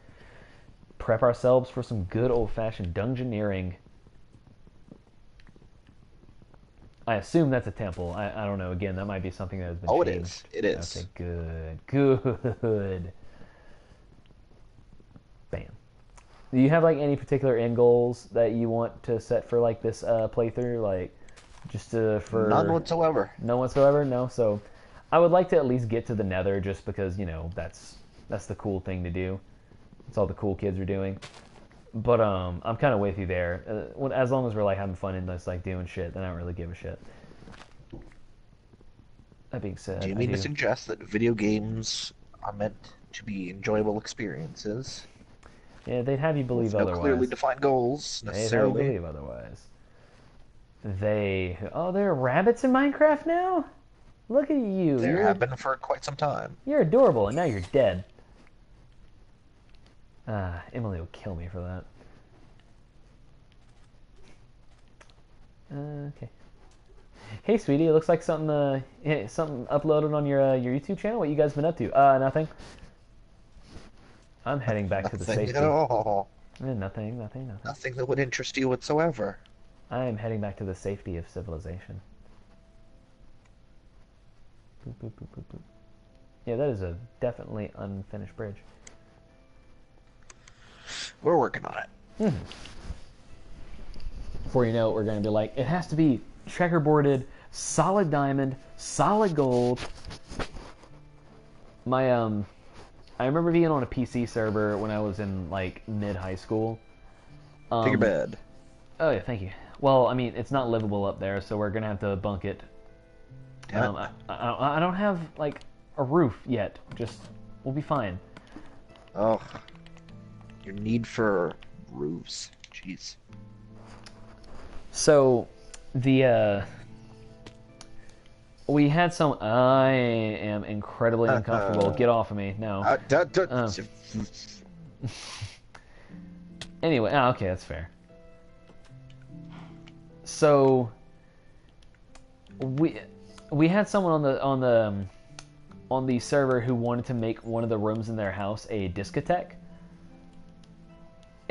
prep ourselves for some good old-fashioned dungeoneering. I assume that's a temple. I, I don't know. Again, that might be something that has been Oh, it changed. is. It is. Okay, good, good. Bam. Do you have like any particular end goals that you want to set for like this uh, playthrough? Like, just to, for None whatsoever. no whatsoever. No. So, I would like to at least get to the Nether, just because you know that's that's the cool thing to do. That's all the cool kids are doing. But um, I'm kind of with you there. Uh, when, as long as we're like having fun and just like doing shit, then I don't really give a shit. That being said, Do you mean to suggest that video games are meant to be enjoyable experiences? yeah, they'd have you believe no otherwise. clearly defined goals necessarily. They'd have you believe otherwise. They oh, there are rabbits in Minecraft now. Look at you. There You're have been for quite some time. You're adorable, and now you're dead. Ah, Emily will kill me for that. Uh, okay. Hey, sweetie, it looks like something uh, yeah, something uploaded on your uh, your YouTube channel. What you guys been up to? Uh, nothing. I'm heading back to the Nothing safety. at all. Eh, nothing, nothing, nothing. Nothing that would interest you whatsoever. I am heading back to the safety of civilization. Boop, boop, boop, boop, boop. Yeah, that is a definitely unfinished bridge. We're working on it. Before you know it, we're going to be like, it has to be checkerboarded, solid diamond, solid gold. My um, I remember being on a PC server when I was in like mid high school. Um, Take your bed. Oh yeah, thank you. Well, I mean, it's not livable up there, so we're gonna have to bunk it. Um, I, I, I don't have like a roof yet. Just we'll be fine. Oh, your need for roofs. Jeez. So, the uh, we had some. I am incredibly uncomfortable. Get off of me! No. Uh, duh, duh, Oh. Anyway, ah, okay, that's fair. So we we had someone on the on the um, on the server who wanted to make one of the rooms in their house a discotheque,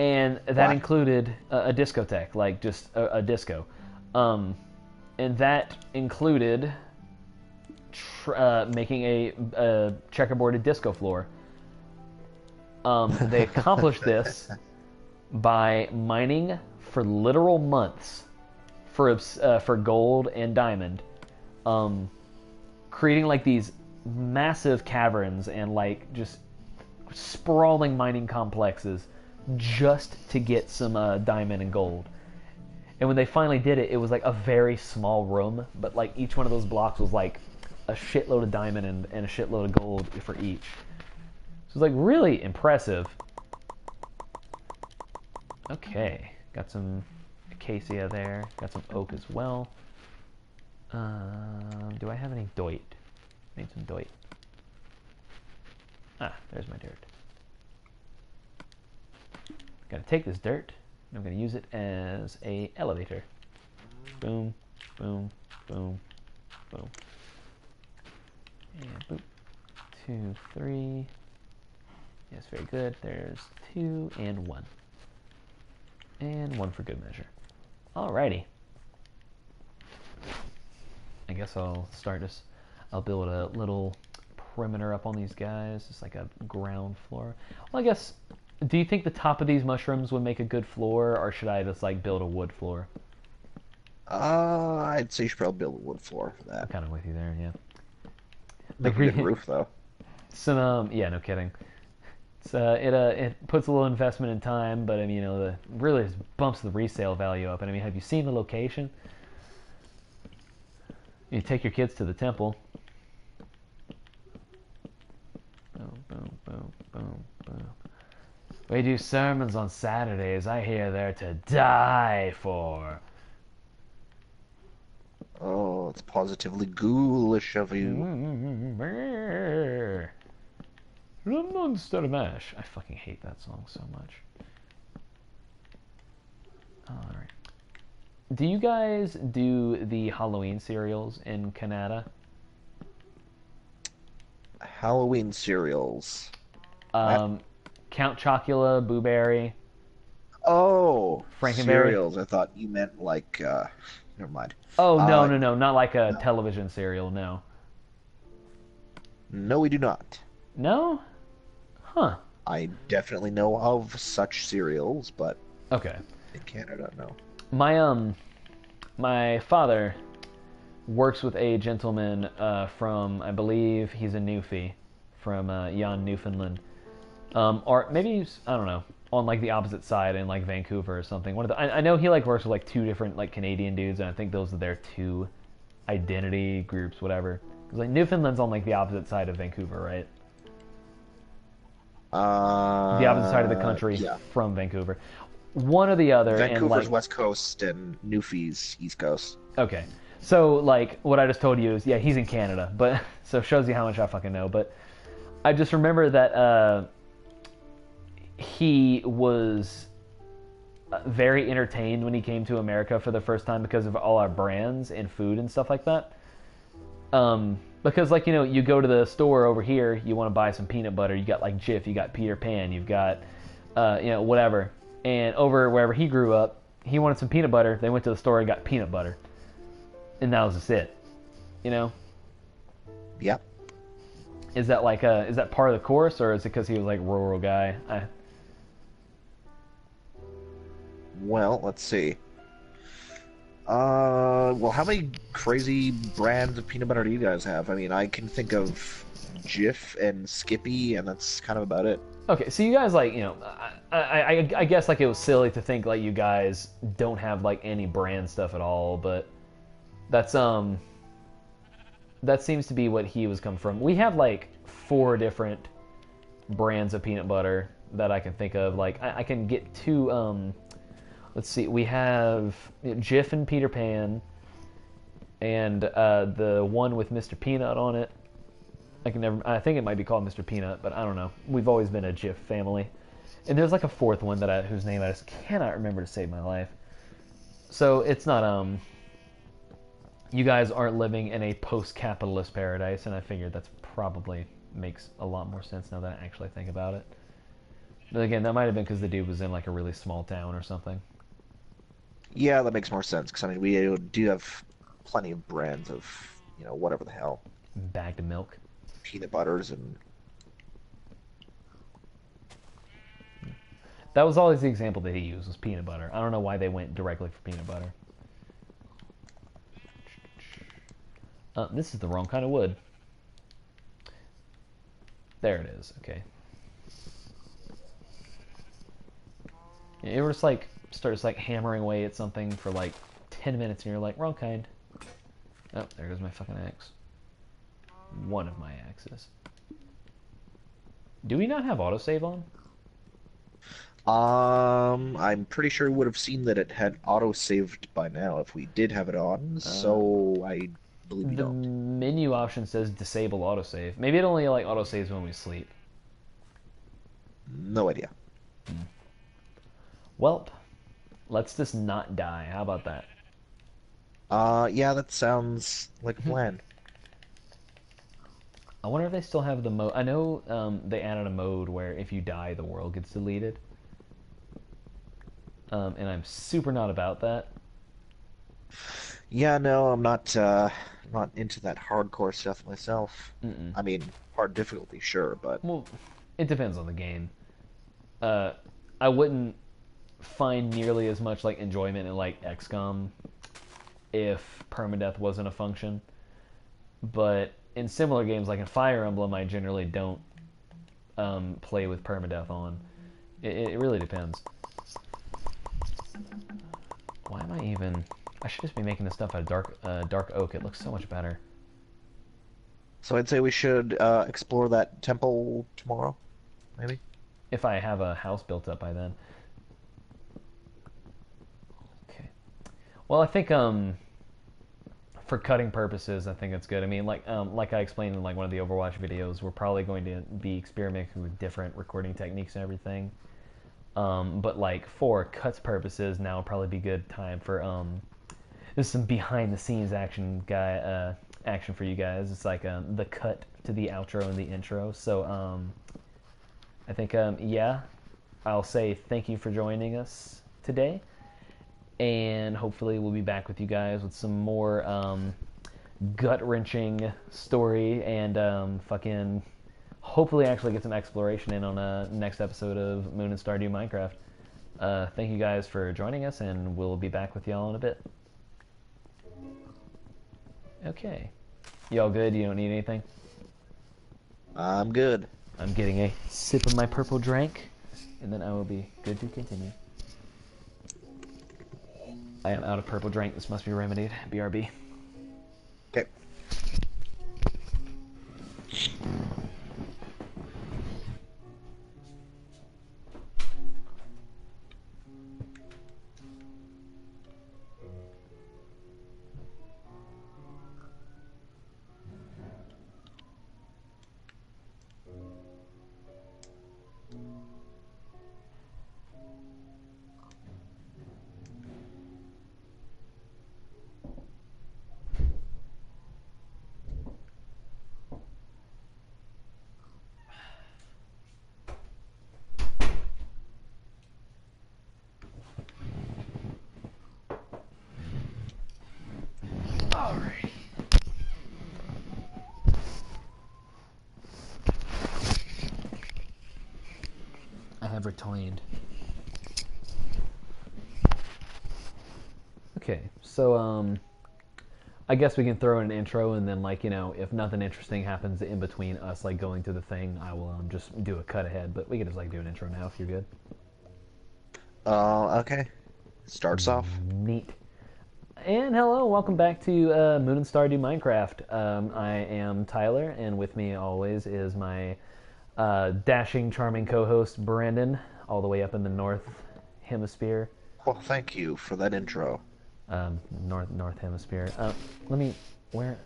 and that included a, a discotheque, like just a, a disco, um, and that included tr- uh, making a, a checkerboarded disco floor. Um, they accomplished this [LAUGHS] by mining for literal months for uh, for gold and diamond, um, creating like these massive caverns and like just sprawling mining complexes just to get some uh, diamond and gold. And when they finally did it, it was like a very small room, but like each one of those blocks was like a shitload of diamond and, and a shitload of gold for each. So it's like really impressive. Okay, got some acacia there. Got some oak as well. Um, do I have any doit? I Need some doit. Ah, there's my dirt. Gotta take this dirt. and I'm gonna use it as a elevator. Boom, boom, boom, boom. And boop. Two, three. Yes, very good. There's two and one. And one for good measure. Alrighty. I guess I'll start this. I'll build a little perimeter up on these guys, just like a ground floor. Well, I guess. Do you think the top of these mushrooms would make a good floor, or should I just like build a wood floor? Uh, I'd say you should probably build a wood floor for that. I'm kind of with you there, yeah. Make a good roof though. Some, um, yeah, no kidding. It's, uh, it uh, it puts a little investment in time, but I mean, you know, the really bumps the resale value up. And I mean, have you seen the location? You take your kids to the temple. Boom, boom, boom, boom. We do sermons on Saturdays. I hear they're to die for. Oh, it's positively ghoulish of you. The Monster Mash. I fucking hate that song so much. Alright. Do you guys do the Halloween cereals in Canada? Halloween cereals. Um, Count Chocula, Boo Berry. Oh, Franken Berry? cereals. I thought you meant like. uh Never mind. Oh, no, Uh, no, no. Not like a no. television serial, no. No, we do not. No? Huh. I definitely know of such cereals, but Okay. in Canada, no. My um, my father works with a gentleman uh, from I believe he's a Newfie from uh, Jan, Newfoundland, um, or maybe he's I don't know on like the opposite side in like Vancouver or something. One of the I, I know he like works with like two different like Canadian dudes, and I think those are their two identity groups, whatever. 'Cause like Newfoundland's on like the opposite side of Vancouver, right? Uh, The opposite side of the country Yeah. from Vancouver. One or the other. Vancouver's like, west coast and Newfie's east coast. Okay. So like what I just told you is yeah, he's in Canada, but [LAUGHS] so shows you how much I fucking know. But I just remember that uh, he was uh, very entertained when he came to America for the first time because of all our brands and food and stuff like that. Um, because like you know, you go to the store over here, you want to buy some peanut butter. You got like Jif, you got Peter Pan, you've got uh, you know whatever. And over wherever he grew up, he wanted some peanut butter. They went to the store and got peanut butter, and that was just it. You know, Yep. is that like a is that part of the course or is it because he was like rural guy? I, Well, let's see. Uh, well, how many crazy brands of peanut butter do you guys have? I mean, I can think of Jif and Skippy, and that's kind of about it. Okay, so you guys like you know, I, I I guess like it was silly to think like you guys don't have like any brand stuff at all, but that's um that seems to be what he was coming from. We have like four different brands of peanut butter that I can think of. Like I, I can get two um let's see, we have Jif and Peter Pan and uh, the one with Mr. Peanut on it. I can never. I think it might be called Mr. Peanut, but I don't know. We've always been a Jif family, and there's like a fourth one that I whose name I just cannot remember to save my life. So it's not um. You guys aren't living in a post-capitalist paradise, and I figured that's probably makes a lot more sense now that I actually think about it. But again, that might have been because the dude was in like a really small town or something. Yeah, that makes more sense because I mean, we do have plenty of brands of you know whatever the hell Bagged of milk. peanut butters and That was always the example that he used was peanut butter. I don't know why they went directly for peanut butter. Uh, this is the wrong kind of wood. There it is. Okay. It was like start just like hammering away at something for like ten minutes and you're like wrong kind. Oh, there goes my fucking axe. One of my axes. Do we not have autosave on? Um, I'm pretty sure we would have seen that it had auto saved by now if we did have it on. so I believe we The don't. menu option says disable autosave. Maybe it only like autosaves when we sleep. No idea. Welp, let's just not die. How about that? Uh, yeah, that sounds like a plan. I wonder if they still have the mode. I know um, they added a mode where if you die, the world gets deleted. Um, and I'm super not about that. Yeah, no, I'm not. Uh, not into that hardcore stuff myself. Mm-mm. I mean, hard difficulty, sure, but Well, it depends on the game. Uh, I wouldn't find nearly as much like enjoyment in like XCOM if permadeath wasn't a function. But in similar games like in Fire Emblem, I generally don't um, play with permadeath on. It, it really depends. Why am I even? I should just be making this stuff out of dark uh, dark oak. It looks so much better. so I'd say we should uh, explore that temple tomorrow, maybe. If I have a house built up by then. Well, I think um for cutting purposes, I think it's good. I mean, like um like I explained in like one of the Overwatch videos, we're probably going to be experimenting with different recording techniques and everything. Um, but like for cuts purposes, now would probably be good time for um there's some behind the scenes action guy uh action for you guys. It's like um the cut to the outro and the intro. So um I think, um, yeah, I'll say thank you for joining us today. And hopefully, we'll be back with you guys with some more um, gut wrenching story and um, fucking hopefully actually get some exploration in on a next episode of Moon and Star Do Minecraft. Uh, thank you guys for joining us, and we'll be back with y'all in a bit. Okay. Y'all good? You don't need anything? I'm good. I'm getting a sip of my purple drink, and then I will be good to continue. I am out of purple drink. This must be remedied. BRB. Okay. So um, I guess we can throw in an intro, and then like you know, if nothing interesting happens in between us like going to the thing, I will um, just do a cut ahead. But we can just like do an intro now if you're good. Uh, okay. Starts off. Neat. And hello, welcome back to uh, Moon and Star Do Minecraft. Um, I am Tyler, and with me always is my uh, dashing, charming co-host Brandon, all the way up in the North Hemisphere, Well, thank you for that intro. Um, North North Hemisphere. Uh, let me where.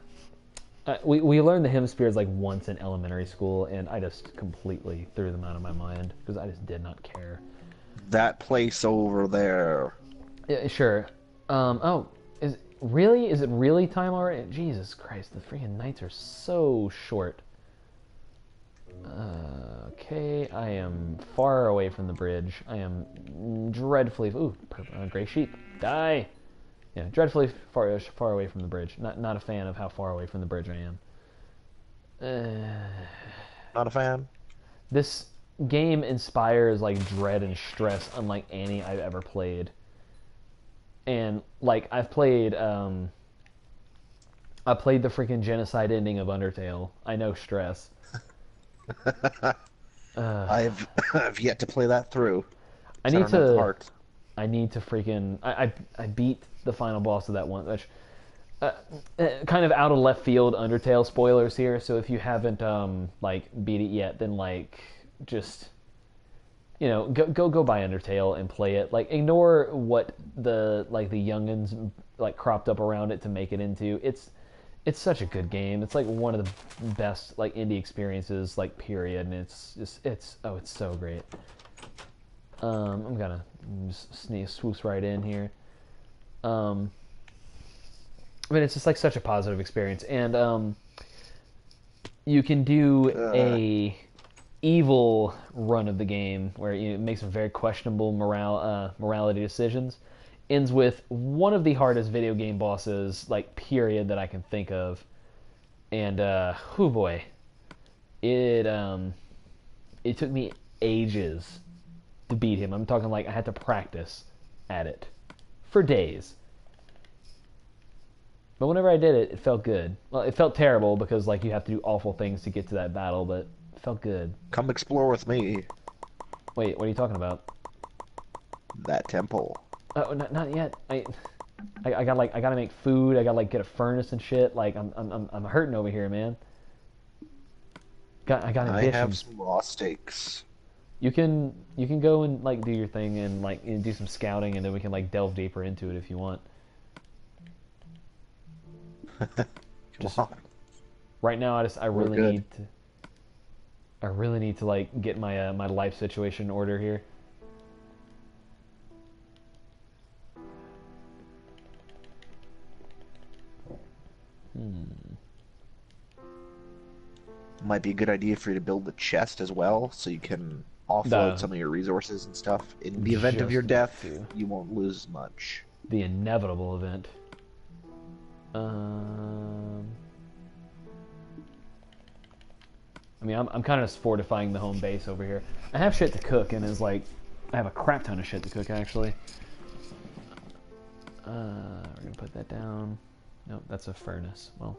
Uh, we we learned the hemispheres like once in elementary school, and I just completely threw them out of my mind because I just did not care. That place over there. Yeah, sure. Um, oh, is really? Is it really time already? Jesus Christ, the freaking nights are so short. Uh, okay, I am far away from the bridge. I am dreadfully. Ooh, purple, uh, gray sheep, die! Yeah, dreadfully far far away from the bridge. Not not a fan of how far away from the bridge I am. Uh, Not a fan. this game inspires like dread and stress unlike any I've ever played. And like I've played um I played the freaking genocide ending of Undertale. I know stress. [LAUGHS] Uh, I've [LAUGHS] I've yet to play that through. I need don't know the to part. I need to freaking I I, I beat the final boss of that one which uh, uh, kind of out of left field Undertale spoilers here. So if you haven't um like beat it yet, then like just you know go go go buy Undertale and play it. Like ignore what the like the youngins like cropped up around it to make it into. It's it's such a good game. It's like one of the best like indie experiences like period, and it's just it's oh it's so great. Um, I'm gonna sneeze swoops right in here. Um, I mean, it's just like such a positive experience, and um, you can do a evil run of the game where you make some very questionable morale uh, morality decisions, ends with one of the hardest video game bosses, like period, that I can think of. And uh, oh boy, it um, it took me ages to beat him. I'm talking like I had to practice at it for days. But whenever I did it, it felt good. Well, it felt terrible because like you have to do awful things to get to that battle, but it felt good. Come explore with me. Wait, what are you talking about? That temple. Oh, not, not yet. I, I, I got like I gotta make food. I gotta like get a furnace and shit. Like I'm I'm I'm, hurting over here, man. Got I got I ambitions. have some raw steaks. You can you can go and like do your thing and like and do some scouting, and then we can like delve deeper into it if you want. [LAUGHS] Just- on. Right now, I just I really need to. I really need to like get my uh, my life situation in order here. Hmm. Might be a good idea for you to build the chest as well, so you can offload The- some of your resources and stuff. In the event of your death, to. you won't lose much. The inevitable event. Um. I mean, I'm, I'm kind of just fortifying the home base over here. I have shit to cook, and it's like, I have a crap ton of shit to cook actually. Uh, we're gonna put that down. Nope, that's a furnace. Well.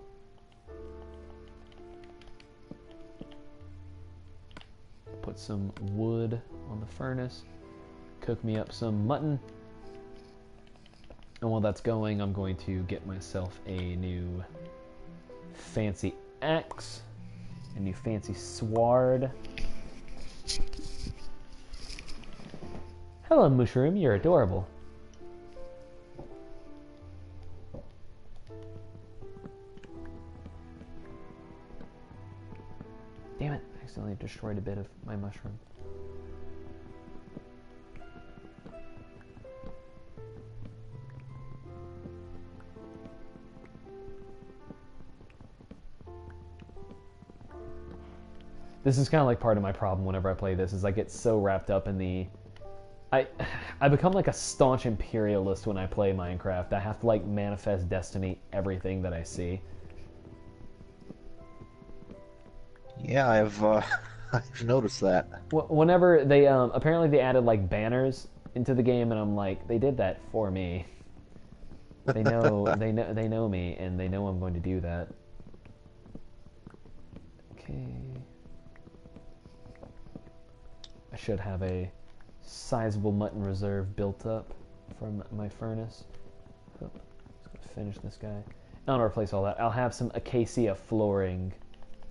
Put some wood on the furnace. Cook me up some mutton. And while that's going, I'm going to get myself a new fancy axe, a new fancy sword. Hello, Mushroom, you're adorable. Destroyed a bit of my mushroom. this is kind of like part of my problem whenever I play this is I get so wrapped up in the I [SIGHS] I become like a staunch imperialist when I play Minecraft. I have to like manifest destiny everything that I see. Yeah, I've uh, [LAUGHS] I've noticed that. Whenever they um apparently they added like banners into the game and I'm like they did that for me. They know [LAUGHS] they know they know me and they know I'm going to do that. Okay. I should have a sizable mutton reserve built up from my furnace. Oh, Let's go finish this guy. I'll replace all that. I'll have some acacia flooring.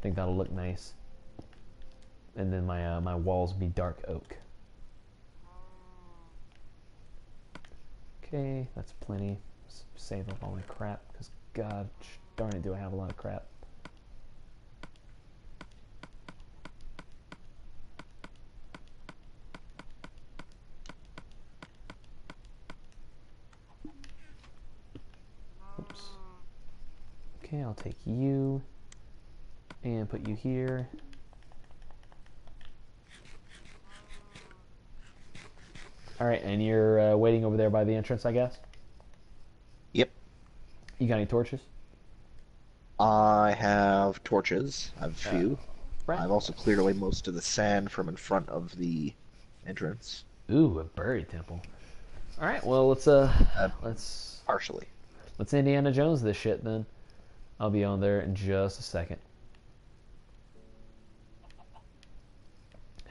I think that'll look nice. And then my uh, my walls will be dark oak. Okay, that's plenty. Save up all my crap because God darn it, do I have a lot of crap. Oops. Okay, I'll take you and put you here. All right, and you're uh, waiting over there by the entrance, I guess. Yep. You got any torches? I have torches. I have a few. Right. I've also cleared away most of the sand from in front of the entrance. Ooh, a buried temple. All right, well let's uh, Uh, let's Partially. let's Indiana Jones this shit then. I'll be on there in just a second.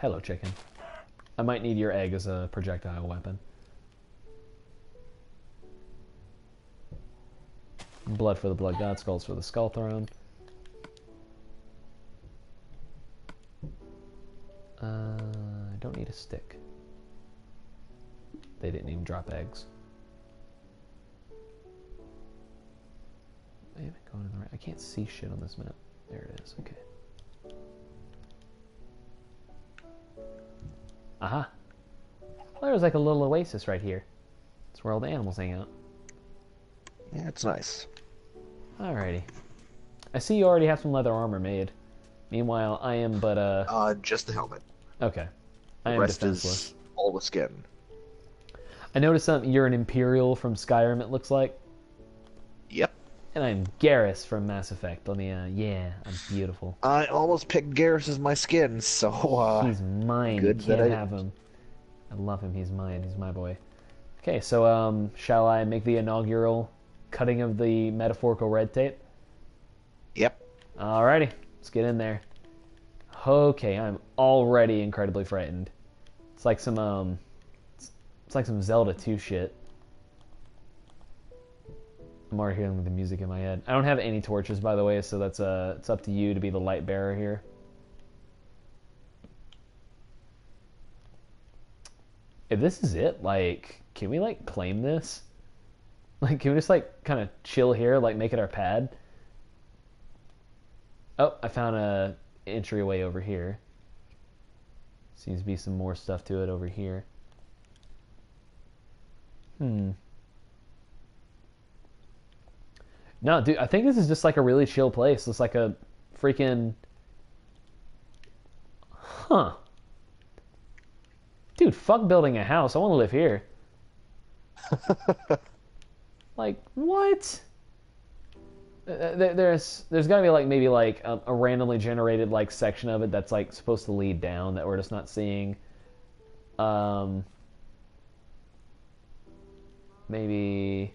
Hello, chicken. I might need your egg as a projectile weapon. Blood for the blood god, skulls for the skull throne. Uh, I don't need a stick. They didn't even drop eggs. Am I going in the right? I can't see shit on this map. There it is. Okay. Aha. Well, there's like a little oasis right here. It's where all the animals hang out. Yeah, it's nice. Alrighty. I see you already have some leather armor made. Meanwhile, I am but uh Uh, just the helmet. okay. I The am rest defenseless. is all the skin. I noticed something. You're an Imperial from Skyrim. It looks like. And I'm Garrus from Mass Effect. Let me. Uh, yeah, I'm beautiful. I almost picked Garrus as my skin, so uh, He's mine. good you that can't I- have him. I love him. He's mine. He's my boy. Okay, so um, shall I make the inaugural cutting of the metaphorical red tape? yep. Alrighty, let's get in there. Okay, I'm already incredibly frightened. It's like some um, it's like some Zelda 2 shit. I'm already hearing the music in my head. I don't have any torches, by the way, so that's uh, it's up to you to be the light bearer here. If this is it, like, can we like claim this? [LAUGHS] Like, can we just like kind of chill here, like make it our pad? Oh, I found a entryway over here. Seems to be some more stuff to it over here. Hmm. No, dude, I think this is just like a really chill place. It's like a freaking. Huh. Dude, fuck building a house. I want to live here. [LAUGHS] like, what? Uh, there's there's got to be like maybe like a, a randomly generated like section of it that's like supposed to lead down that we're just not seeing. Um, maybe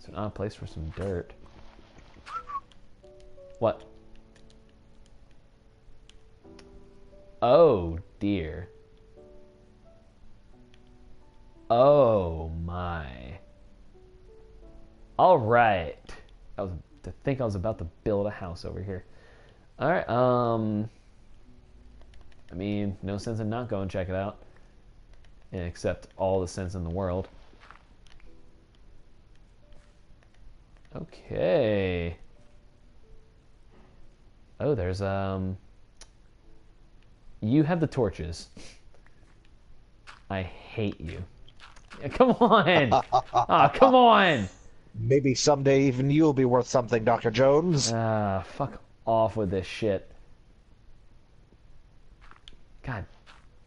it's an odd place for some dirt. What? Oh dear. Oh my. All right. I was to think I was about to build a house over here. All right. Um. I mean, no sense in not going check it out. Except all the sense in the world. Okay. Oh, there's um. You have the torches. I hate you. Yeah, [LAUGHS] Come on. [LAUGHS] Ah, come on. Maybe someday even you'll be worth something, Dr. Jones. Ah, fuck off with this shit. God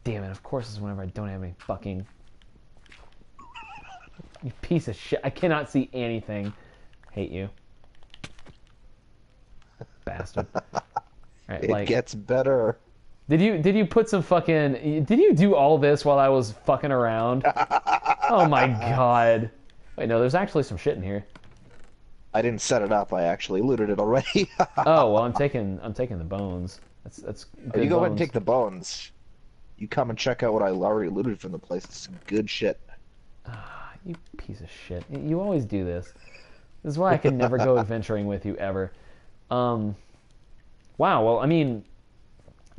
damn it, of course it's whenever I don't have any fucking. You piece of shit. I cannot see anything. Hate you. Bastard. [LAUGHS] Alright, it like gets better. did you did you put some fucking did you do all this while I was fucking around? [LAUGHS] oh my god. Wait, no, there's actually some shit in here. I didn't set it up. I actually looted it already. [LAUGHS] Oh, well, I'm taking I'm taking the bones. That's that's good you go ahead and take the bones. You come and check out what I already looted from the place. It's some good shit. Ah, You piece of shit. You always do this. This is why I can never go [LAUGHS] adventuring with you ever. Um, wow. Well, I mean,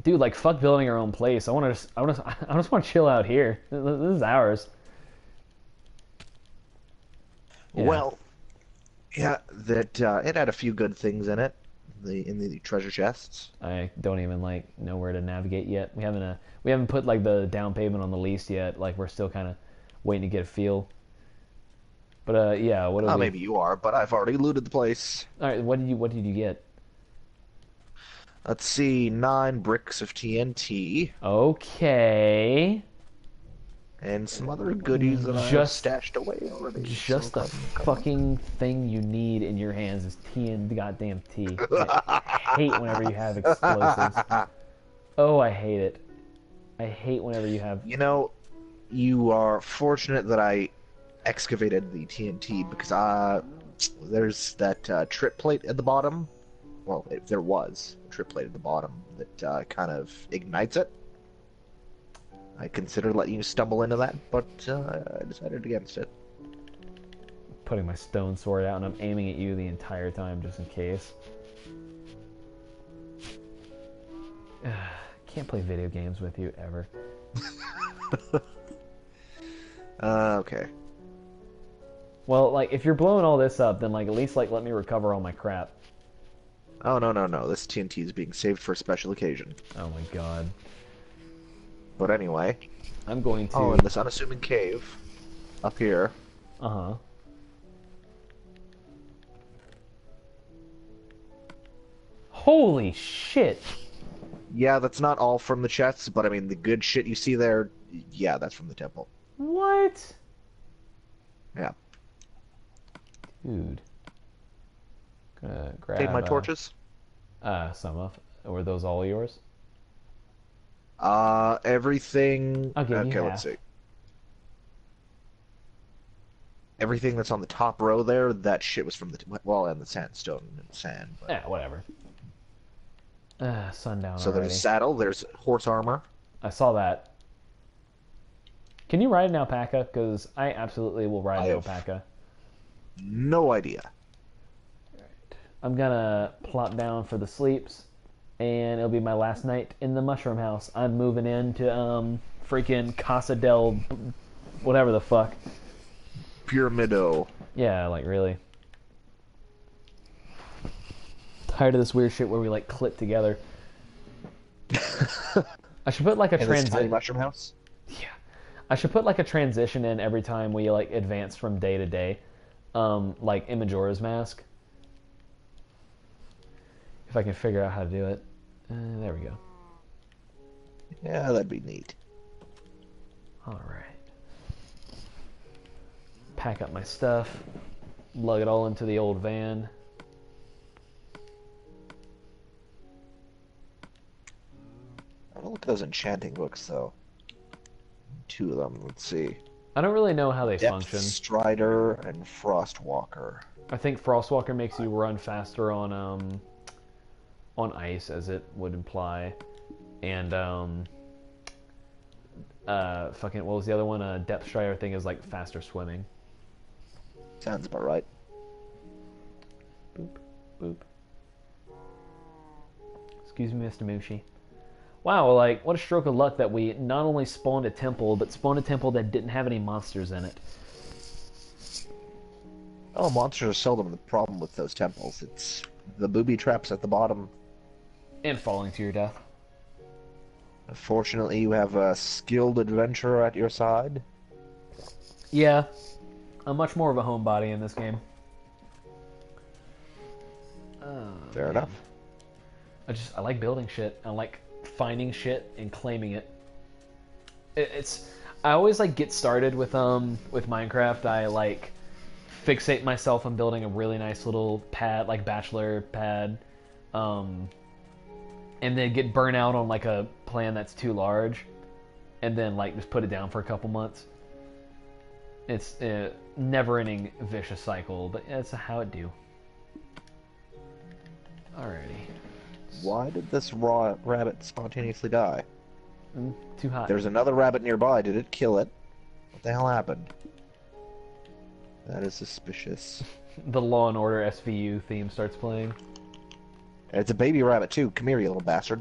dude, like fuck building our own place. I want to. Just, I want to. [LAUGHS] I just want to chill out here. This is ours. Yeah. Well, yeah, that uh, it had a few good things in it. The in the treasure chests. I don't even like know where to navigate yet. We haven't uh, we haven't put like the down payment on the lease yet. Like we're still kind of waiting to get a feel. But uh, yeah. What? Oh, we- maybe you are, but I've already looted the place. All right. What did you What did you get? Let's see, nine bricks of TNT Okay. and some other goodies that I Just- stashed away already. Just So the come- come on. fucking thing you need in your hands is T and the goddamn T. I hate whenever you have explosives. [LAUGHS] Oh, I hate it. I hate whenever you have. You know, you are fortunate that I excavated the TNT because uh, there's that uh, trip plate at the bottom. Well, if there was a trip plate at the bottom that uh, kind of ignites it. I considered letting you stumble into that, but uh, I decided against it. Putting my stone sword out and I'm aiming at you the entire time just in case. [SIGHS] Can't play video games with you ever. [LAUGHS] Uh, okay. Well, like if you're blowing all this up, then like at least like let me recover all my crap. Oh no no no! This TNT is being saved for a special occasion. Oh my god. But anyway, I'm going to. oh, in this unassuming cave up here. Uh huh. Holy shit! Yeah, that's not all from the chests, but I mean the good shit you see there, yeah, that's from the temple. What? Yeah. Dude. Gonna grab Take my uh, torches. Uh, some of. Were those all yours? Uh, everything. You okay, let's see. Everything that's on the top row there, that shit was from the well, and the sandstone and sand. But... Yeah, whatever. Uh, sundown So already. there's a saddle. There's horse armor. I saw that. Can you ride an alpaca? Because I absolutely will ride I an have- alpaca. No idea. I'm gonna plop down for the sleeps, and it'll be my last night in the mushroom house. I'm moving into um freaking Casa del, whatever the fuck. Pyramido. Yeah, like really. Tired of this weird shit where we like clip together. [LAUGHS] I should put like a And this tiny transition. mushroom house. Yeah, I should put like a transition in every time we like advance from day to day, um, like in Majora's Mask. If I can figure out how to do it, uh, there we go. Yeah, that'd be neat. All right. Pack up my stuff, lug it all into the old van. I don't look at those enchanting books though. Two of them. Let's see. I don't really know how they Depth function. Strider and Frostwalker. I think Frostwalker makes you run faster on um on ice, as it would imply, and um uh fucking what was the other one? Uh, Depth Strider thing is like faster swimming. Sounds about right. Boop boop. Excuse me, Mr. Mushi. Wow, like what a stroke of luck that we not only spawned a temple, but spawned a temple that didn't have any monsters in it. Oh, monsters are seldom the problem with those temples. It's the booby traps at the bottom. And falling to your death. Fortunately, you have a skilled adventurer at your side. Yeah, I'm much more of a homebody in this game. Uh, Fair enough. I just I like building shit. I like finding shit and claiming it. it. It's I always like get started with um with Minecraft. I like fixate myself on building a really nice little pad, like bachelor pad, um, and then get burnt out on like a plan that's too large, and then like just put it down for a couple months. It's a never-ending vicious cycle, but that's how it do. Alrighty. Why did this raw rabbit spontaneously die? Mm, too hot. There's another rabbit nearby. Did it kill it? What the hell happened? That is suspicious. [LAUGHS] the Law and Order SVU theme starts playing. It's a baby rabbit too. Come here, you little bastard.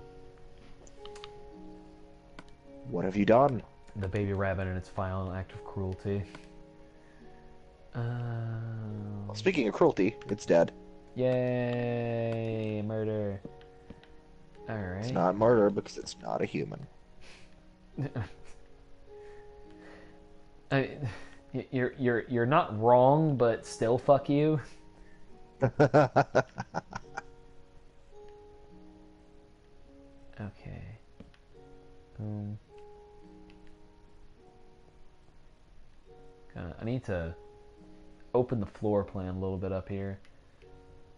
What have you done? The baby rabbit and its final act of cruelty. Um, Well, speaking of cruelty, it's dead. yay, murder. Alright. It's not murder because it's not a human. [LAUGHS] I, you're you're you're not wrong, but still fuck you. [LAUGHS] Okay. Um. I need to open the floor plan a little bit up here.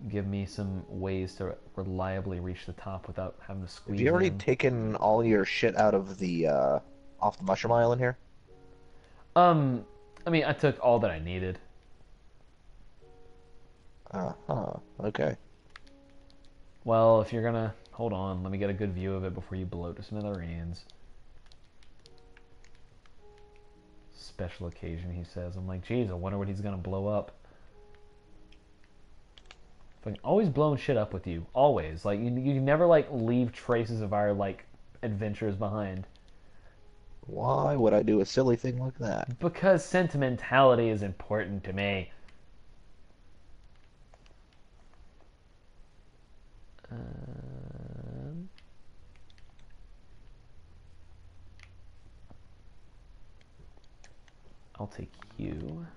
Give me some ways to reliably reach the top without having to squeeze. have you already in. taken all your shit out of the uh off the mushroom island here? um, I mean, I took all that I needed. Uh huh. Okay. Well, if you're gonna hold on, let me get a good view of it before you blow to smithereens. Special occasion, he says. I'm like, geez, I wonder what he's gonna blow up. Fucking always blowing shit up with you. Always. Like you, you never like leave traces of our like adventures behind. Why would I do a silly thing like that? Because sentimentality is important to me. Um, I'll take you.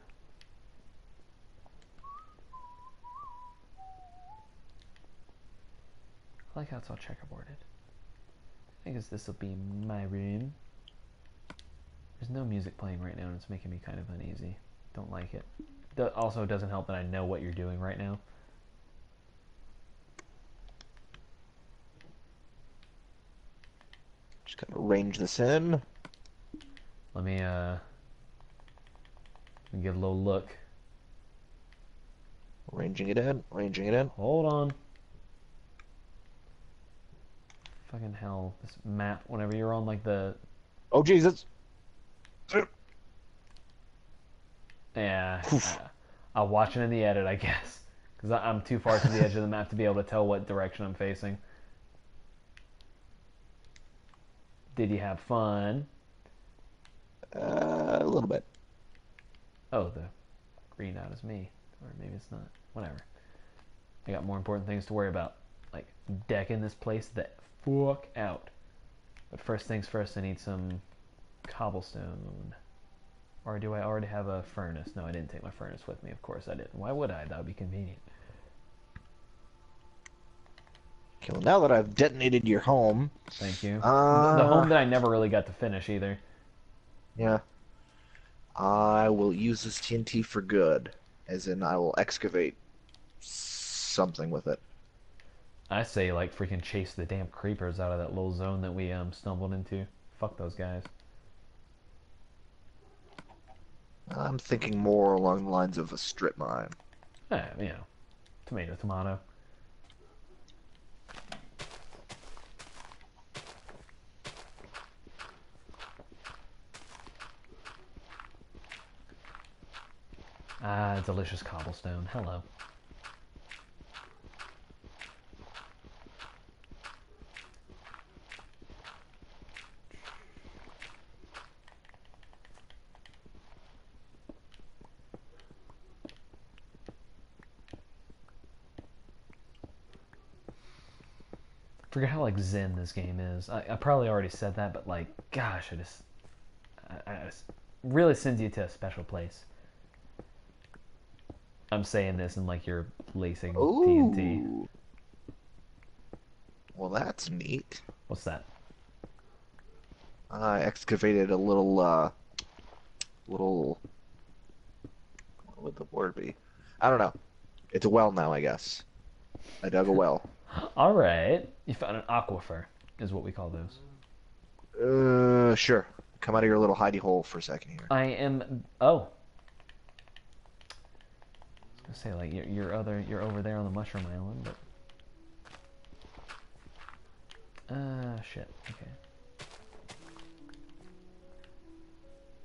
I like how it's all checkerboarded. I guess this will be my room. There's no music playing right now, and it's making me kind of uneasy. Don't like it. Do- also, it doesn't help that I know what you're doing right now. Just kind of arrange this in. Let me uh, let me get a little look. Arranging it in. Arranging it in. Hold on. Fucking hell, this map. Whenever you're on like the Oh Jesus! yeah, Oof. I'll watch it in the edit, I guess, because I'm too far to the edge of the map to be able to tell what direction I'm facing. Did you have fun? Uh, a little bit. Oh, the green dot is me, or maybe it's not. Whatever. I got more important things to worry about, like decking this place the fuck out. But first things first, I need some cobblestone. Or do I already have a furnace? No, I didn't take my furnace with me. Of course I didn't. Why would I? That would be convenient. Okay, well now that I've detonated your home, Thank you. uh, the home that I never really got to finish either. yeah, I will use this TNT for good, as in I will excavate something with it. I say like freaking chase the damn creepers out of that little zone that we um stumbled into. Fuck those guys. I'm thinking more along the lines of a strip mine. Eh, you know, tomato, tomato. Ah, delicious cobblestone. Hello. Forget how like zen this game is. I, I probably already said that, but like, gosh, I just, I, I just really sends you to a special place. I'm saying this and like you're lacing TNT. Ooh. Well, that's neat. What's that? I excavated a little, uh, little. What would the word be? I don't know. It's a well now, I guess. I dug a well. [GASPS] All right, you found an aquifer, is what we call those. Uh, sure. Come out of your little hidey hole for a second here. I am. Oh. I was gonna say like you're, you're other you're over there on the mushroom island, but. Uh shit. Okay.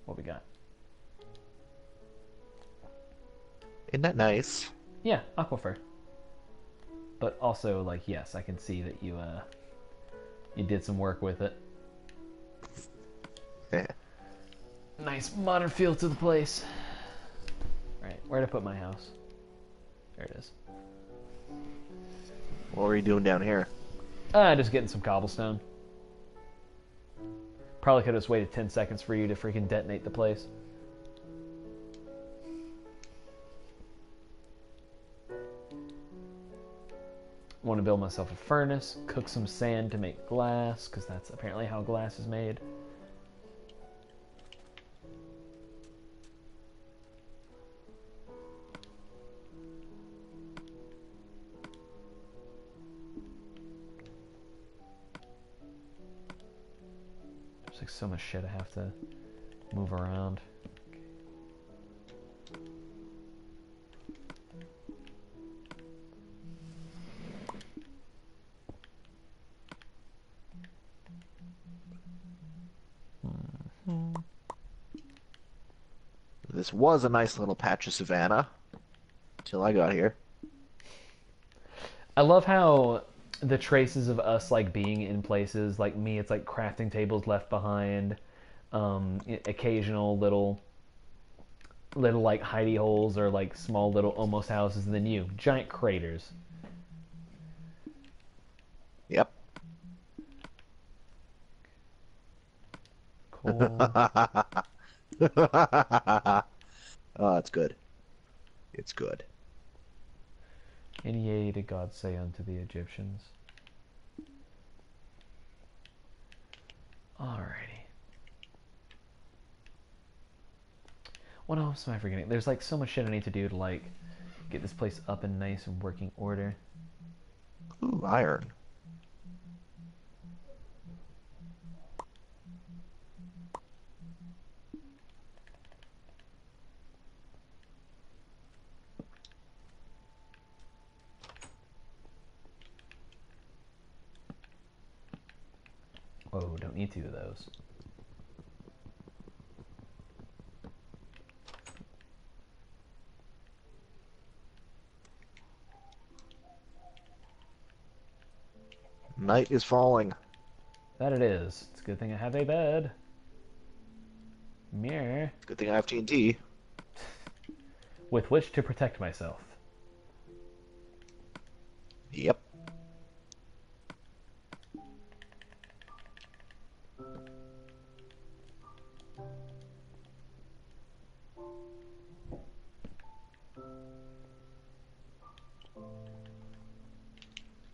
What we got? Isn't that nice? Yeah, aquifer. But also, like, yes, I can see that you uh, you did some work with it. Yeah. Nice modern feel to the place. Right, where'd I put my house? There it is. What are you doing down here? Ah, just getting some cobblestone. Probably could have just waited 10 seconds for you to freaking detonate the place. Want to build myself a furnace, cook some sand to make glass, because that's apparently how glass is made. There's like so much shit I have to move around. This was a nice little patch of savanna. Till I got here. I love how the traces of us like being in places like me, it's like crafting tables left behind, um, occasional little, little like hidey holes or like small little almost houses, and then you giant craters. Yep. Cool. [LAUGHS] [LAUGHS] oh, it's good. It's good. and yea did God say unto the Egyptians. Alrighty. What else am I forgetting? There's like so much shit I need to do to like get this place up in nice and working order. Ooh, iron. Oh, don't need two of those. Night is falling. That it is. It's a good thing I have a bed. Mirror. Good thing I have TNT. With which to protect myself. Yep.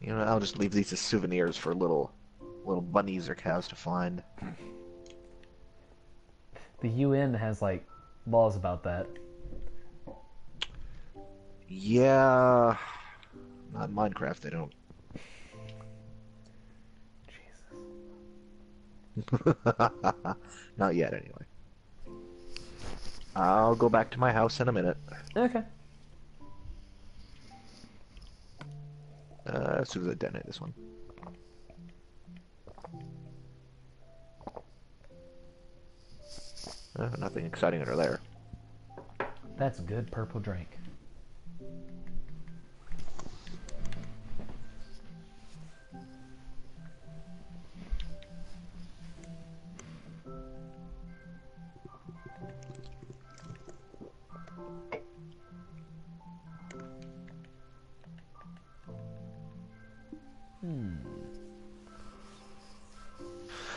You know, I'll just leave these as souvenirs for little little bunnies or cows to find. The UN has like laws about that. Yeah, not Minecraft. They don't. Jesus. [LAUGHS] not yet, anyway. I'll go back to my house in a minute. Okay. Uh, as soon as I detonate this one. Uh, nothing exciting under there. That's good purple drink.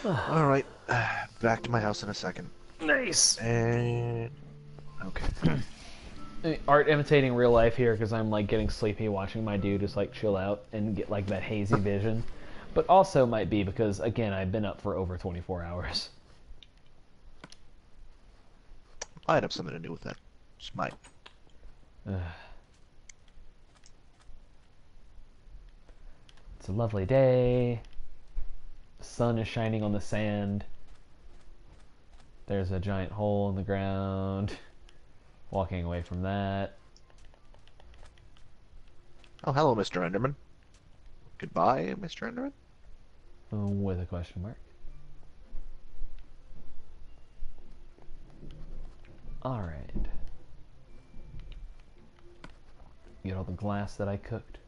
[SIGHS] All right, [SIGHS] back to my house in a second. Nice. And okay, [CLEARS THROAT] Art imitating real life here because I'm like getting sleepy watching my dude just like chill out and get like that hazy vision. But also might be because again I've been up for over 24 hours. I'd have something to do with that. Just might. [SIGHS] It's a lovely day. Sun is shining on the sand. There's a giant hole in the ground. [LAUGHS] Walking away from that. Oh, hello, Mr. Enderman. Goodbye, Mr. Enderman. uh, With a question mark. Alright. Get all the glass that I cooked.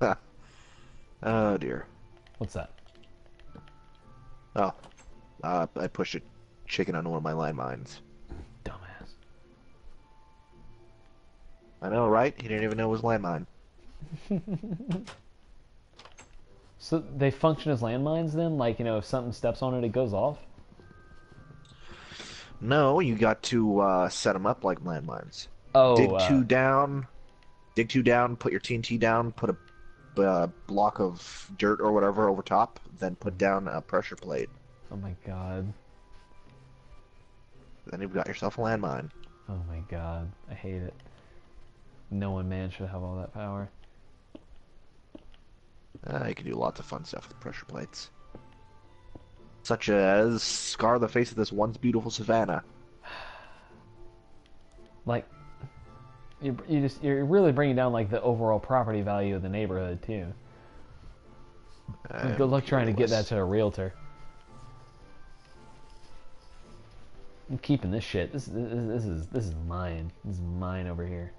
[LAUGHS] oh dear. What's that? Oh, uh, I pushed a chicken on one of my landmines. Dumbass. I know, right? He didn't even know it was landmine. [LAUGHS] So they function as landmines then? Like, you know, if something steps on it, it goes off? No, you got to uh, set them up like landmines. Oh, dig uh, two down, dig two down, put your TNT down, put a uh, block of dirt or whatever over top, then put down a pressure plate. oh my god. Then you've got yourself a landmine. Oh my god. I hate it. No one man should have all that power. Uh, you can do lots of fun stuff with pressure plates. Such as scar the face of this once beautiful savannah. [SIGHS] Like, you, you just you're really bringing down like the overall property value of the neighborhood too. Uh, Good luck trying to get that to a realtor. I'm keeping this shit. This, this this is this is mine. This is mine over here.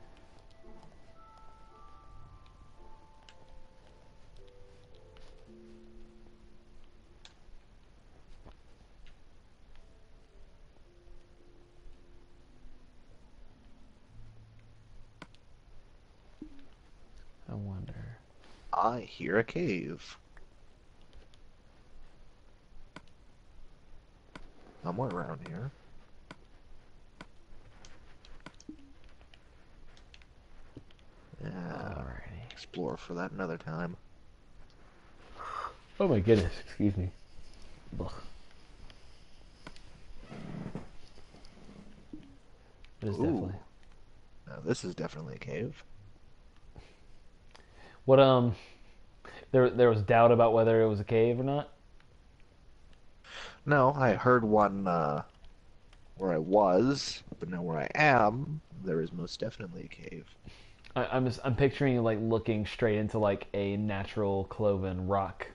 I hear a cave. Somewhere around here. Yeah, Alrighty. Explore for that another time. Oh my goodness, excuse me. Ugh. This Ooh. definitely. Now this is definitely a cave. What um there there was doubt about whether it was a cave or not? No, I heard one uh, where I was, but now where I am, there is most definitely a cave. I, I'm just I'm picturing you like looking straight into like a natural cloven rock,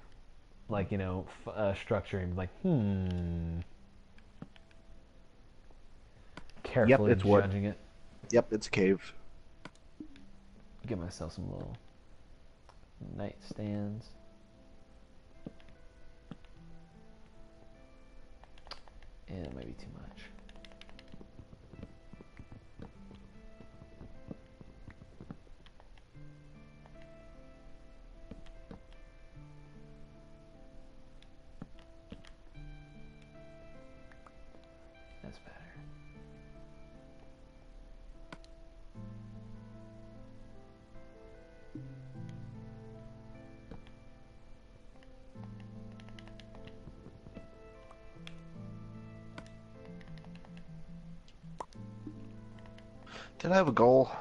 like you know, f- uh, structure, and like hmm. Carefully it's wood. judging it. Yep, it's a cave. Get myself some little nightstands. Yeah, that might be too much. Did I have a goal?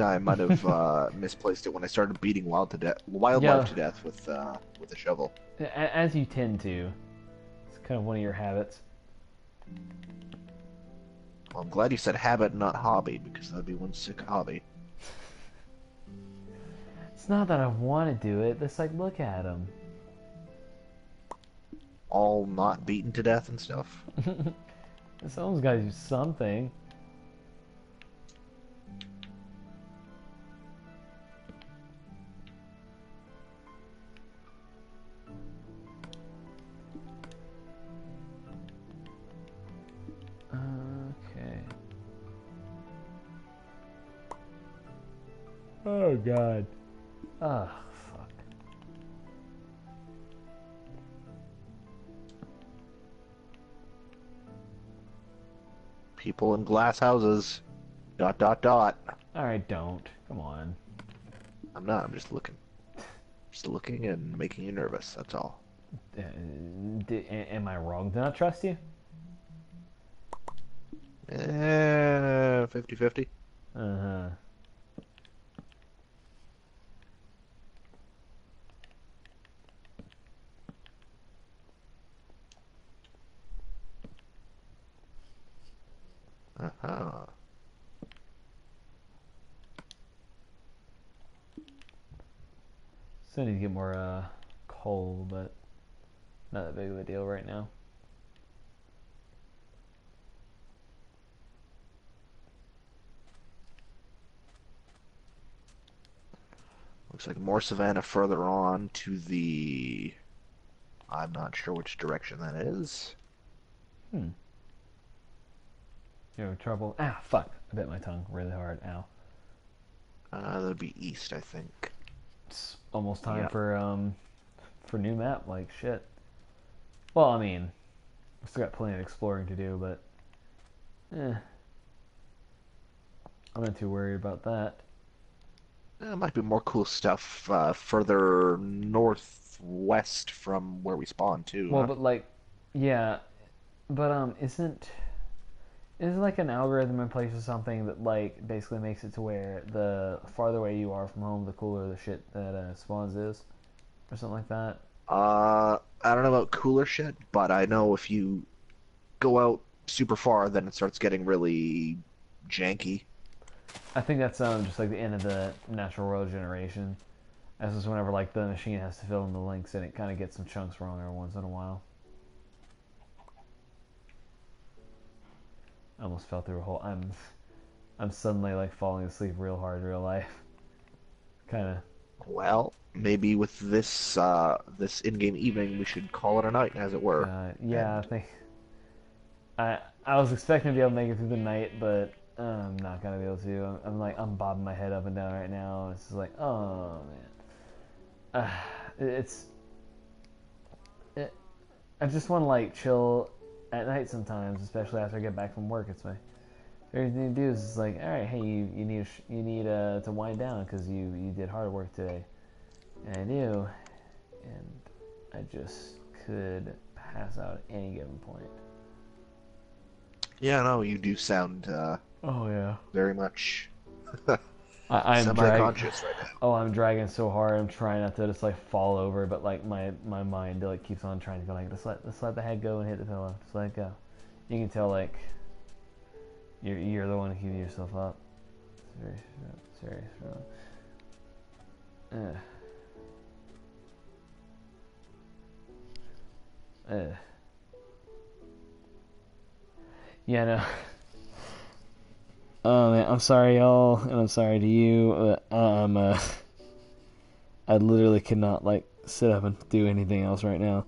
I might have uh, [LAUGHS] misplaced it when I started beating wild to death, wildlife Yeah. to death with uh, with a shovel. As you tend to. It's kind of one of your habits. Well, I'm glad you said habit, not hobby, because that'd be one sick hobby. It's not that I want to do it. It's like, look at him. All not beaten to death and stuff. Someone's got to do something. God. Ah, fuck. People in glass houses. Dot dot dot. Alright, don't. Come on. I'm not. I'm just looking. Just looking and making you nervous. That's all. Uh, am I wrong to not trust you? Eh, 50-50. Uh huh. Uh-huh. Still need to get more uh, coal, but not that big of a deal right now. Looks like more savannah further on to the... I'm not sure which direction that is. Hmm. You having trouble? Ah, fuck. I bit my tongue really hard. Ow. Uh, that'd be east, I think. It's almost time Yeah. for um for new map. Like shit. Well, I mean, we still got plenty of exploring to do, but eh, I'm not too worried about that. There might be more cool stuff uh, further northwest from where we spawned, too. Well, huh? but like, yeah, but um, isn't is like an algorithm in place or something that like basically makes it to where the farther away you are from home, the cooler the shit that uh, spawns is, or something like that. Uh, I don't know about cooler shit, but I know if you go out super far, then it starts getting really janky. I think that's um just like the end of the natural world generation. This is whenever like the machine has to fill in the links and it kind of gets some chunks wrong every once in a while. I almost fell through a hole. I'm, I'm suddenly like falling asleep real hard real life. kind of. Well, maybe with this uh, this in-game evening, we should call it a night, as it were. Uh, yeah, I think. I I was expecting to be able to make it through the night, but uh, I'm not gonna be able to. I'm, I'm like I'm bobbing my head up and down right now. It's just like, oh man, uh, it's. It, I just want to like chill at night sometimes, especially after I get back from work. It's my Everything you do is like, all right, hey, you, you need you need uh, to wind down because you you did hard work today, and I do, and I just could pass out at any given point. Yeah, no, you do sound uh, Oh yeah. very much [LAUGHS] I, I'm dragging. semi-conscious right now. Oh, I'm dragging so hard. I'm trying not to just like fall over, but like my my mind like keeps on trying to go like just let just let the head go and hit the pillow. Just let it go. You can tell like you're you're the one keeping yourself up. It's very it's very strong. Ugh. Ugh. Yeah, no. [LAUGHS] Oh man, I'm sorry, y'all, and I'm sorry to you. But um, uh, I literally cannot like sit up and do anything else right now.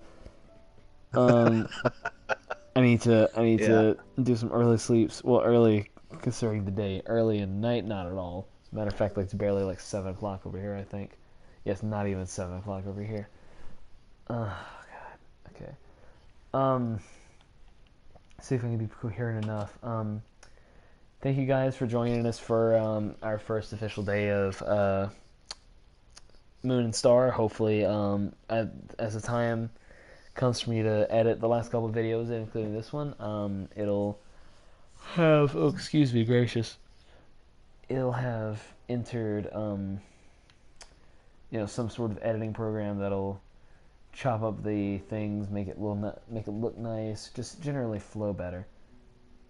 Um, I need to, I need to do some early sleeps. Well, early considering the day, early in the night, not at all. As a matter of fact, like it's barely like seven o'clock over here. I think. Yes, not even seven o'clock over here. Oh God. Okay. Um. See if I can be coherent enough. Um thank you guys for joining us for um, our first official day of uh, Moon and Star. Hopefully, um, as the time comes for me to edit the last couple videos, including this one, um, it'll have. Oh, excuse me, gracious. It'll have entered, um, you know, some sort of editing program that'll chop up the things, make it little, make it look nice, just generally flow better.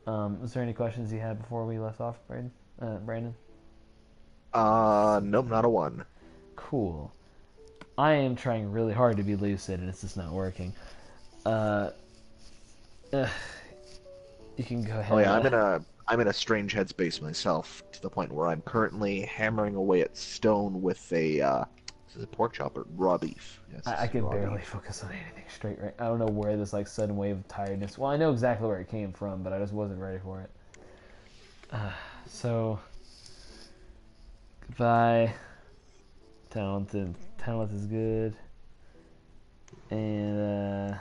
Um, was there any questions you had before we left off, Brandon? Uh, Brandon? Uh, nope, not a one. Cool. I am trying really hard to be lucid, and it's just not working. Uh, uh you can go ahead. Oh yeah, I'm in a I'm in a strange headspace myself to the point where I'm currently hammering away at stone with a uh, is a pork chop or raw beef. Yes, I, I can barely beef. [LAUGHS] focus on anything straight right. I don't know where this like sudden wave of tiredness. Well, I know exactly where it came from, but I just wasn't ready for it. Uh, [SIGHS] so goodbye. Talented, talent is good, and uh.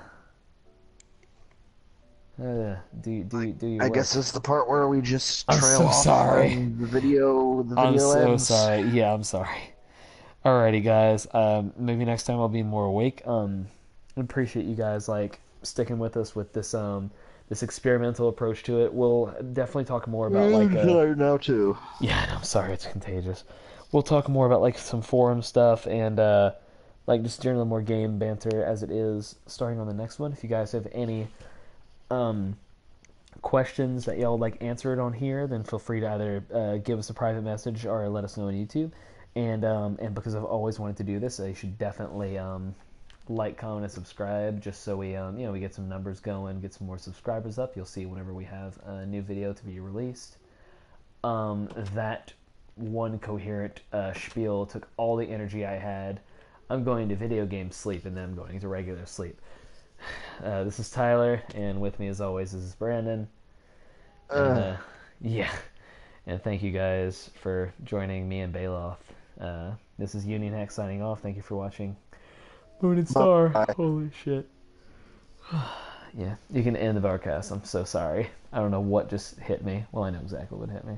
Uh, do do do you? I work. guess it's the part where we just I'm so off sorry. the video. The video I'm so ends. sorry. Yeah, I'm sorry. Alrighty, guys. Um, maybe next time I'll be more awake. Um, appreciate you guys like sticking with us with this um this experimental approach to it. We'll definitely talk more about like uh, now too. Yeah, [LAUGHS] I'm sorry, it's contagious. We'll talk more about like some forum stuff and uh, like just generally more game banter as it is starting on the next one. If you guys have any um questions that y'all would like answered on here, then feel free to either uh, give us a private message or let us know on YouTube and um, and because I've always wanted to do this, I should definitely um, like, comment, and subscribe, just so we um, you know we get some numbers going, get some more subscribers up. You'll see whenever we have a new video to be released. Um, that one coherent uh, spiel took all the energy I had. I'm going to video game sleep, and then I'm going to regular sleep. [SIGHS] Uh, this is Tyler, and with me as always is Brandon. And, uh, yeah, and thank you guys for joining me and Bailoff. Uh, this is Union Hack signing off. Thank you for watching. Moon and Star. Bye. Holy shit. [SIGHS] yeah, you can end the broadcast. I'm so sorry. I don't know what just hit me. Well, I know exactly what hit me.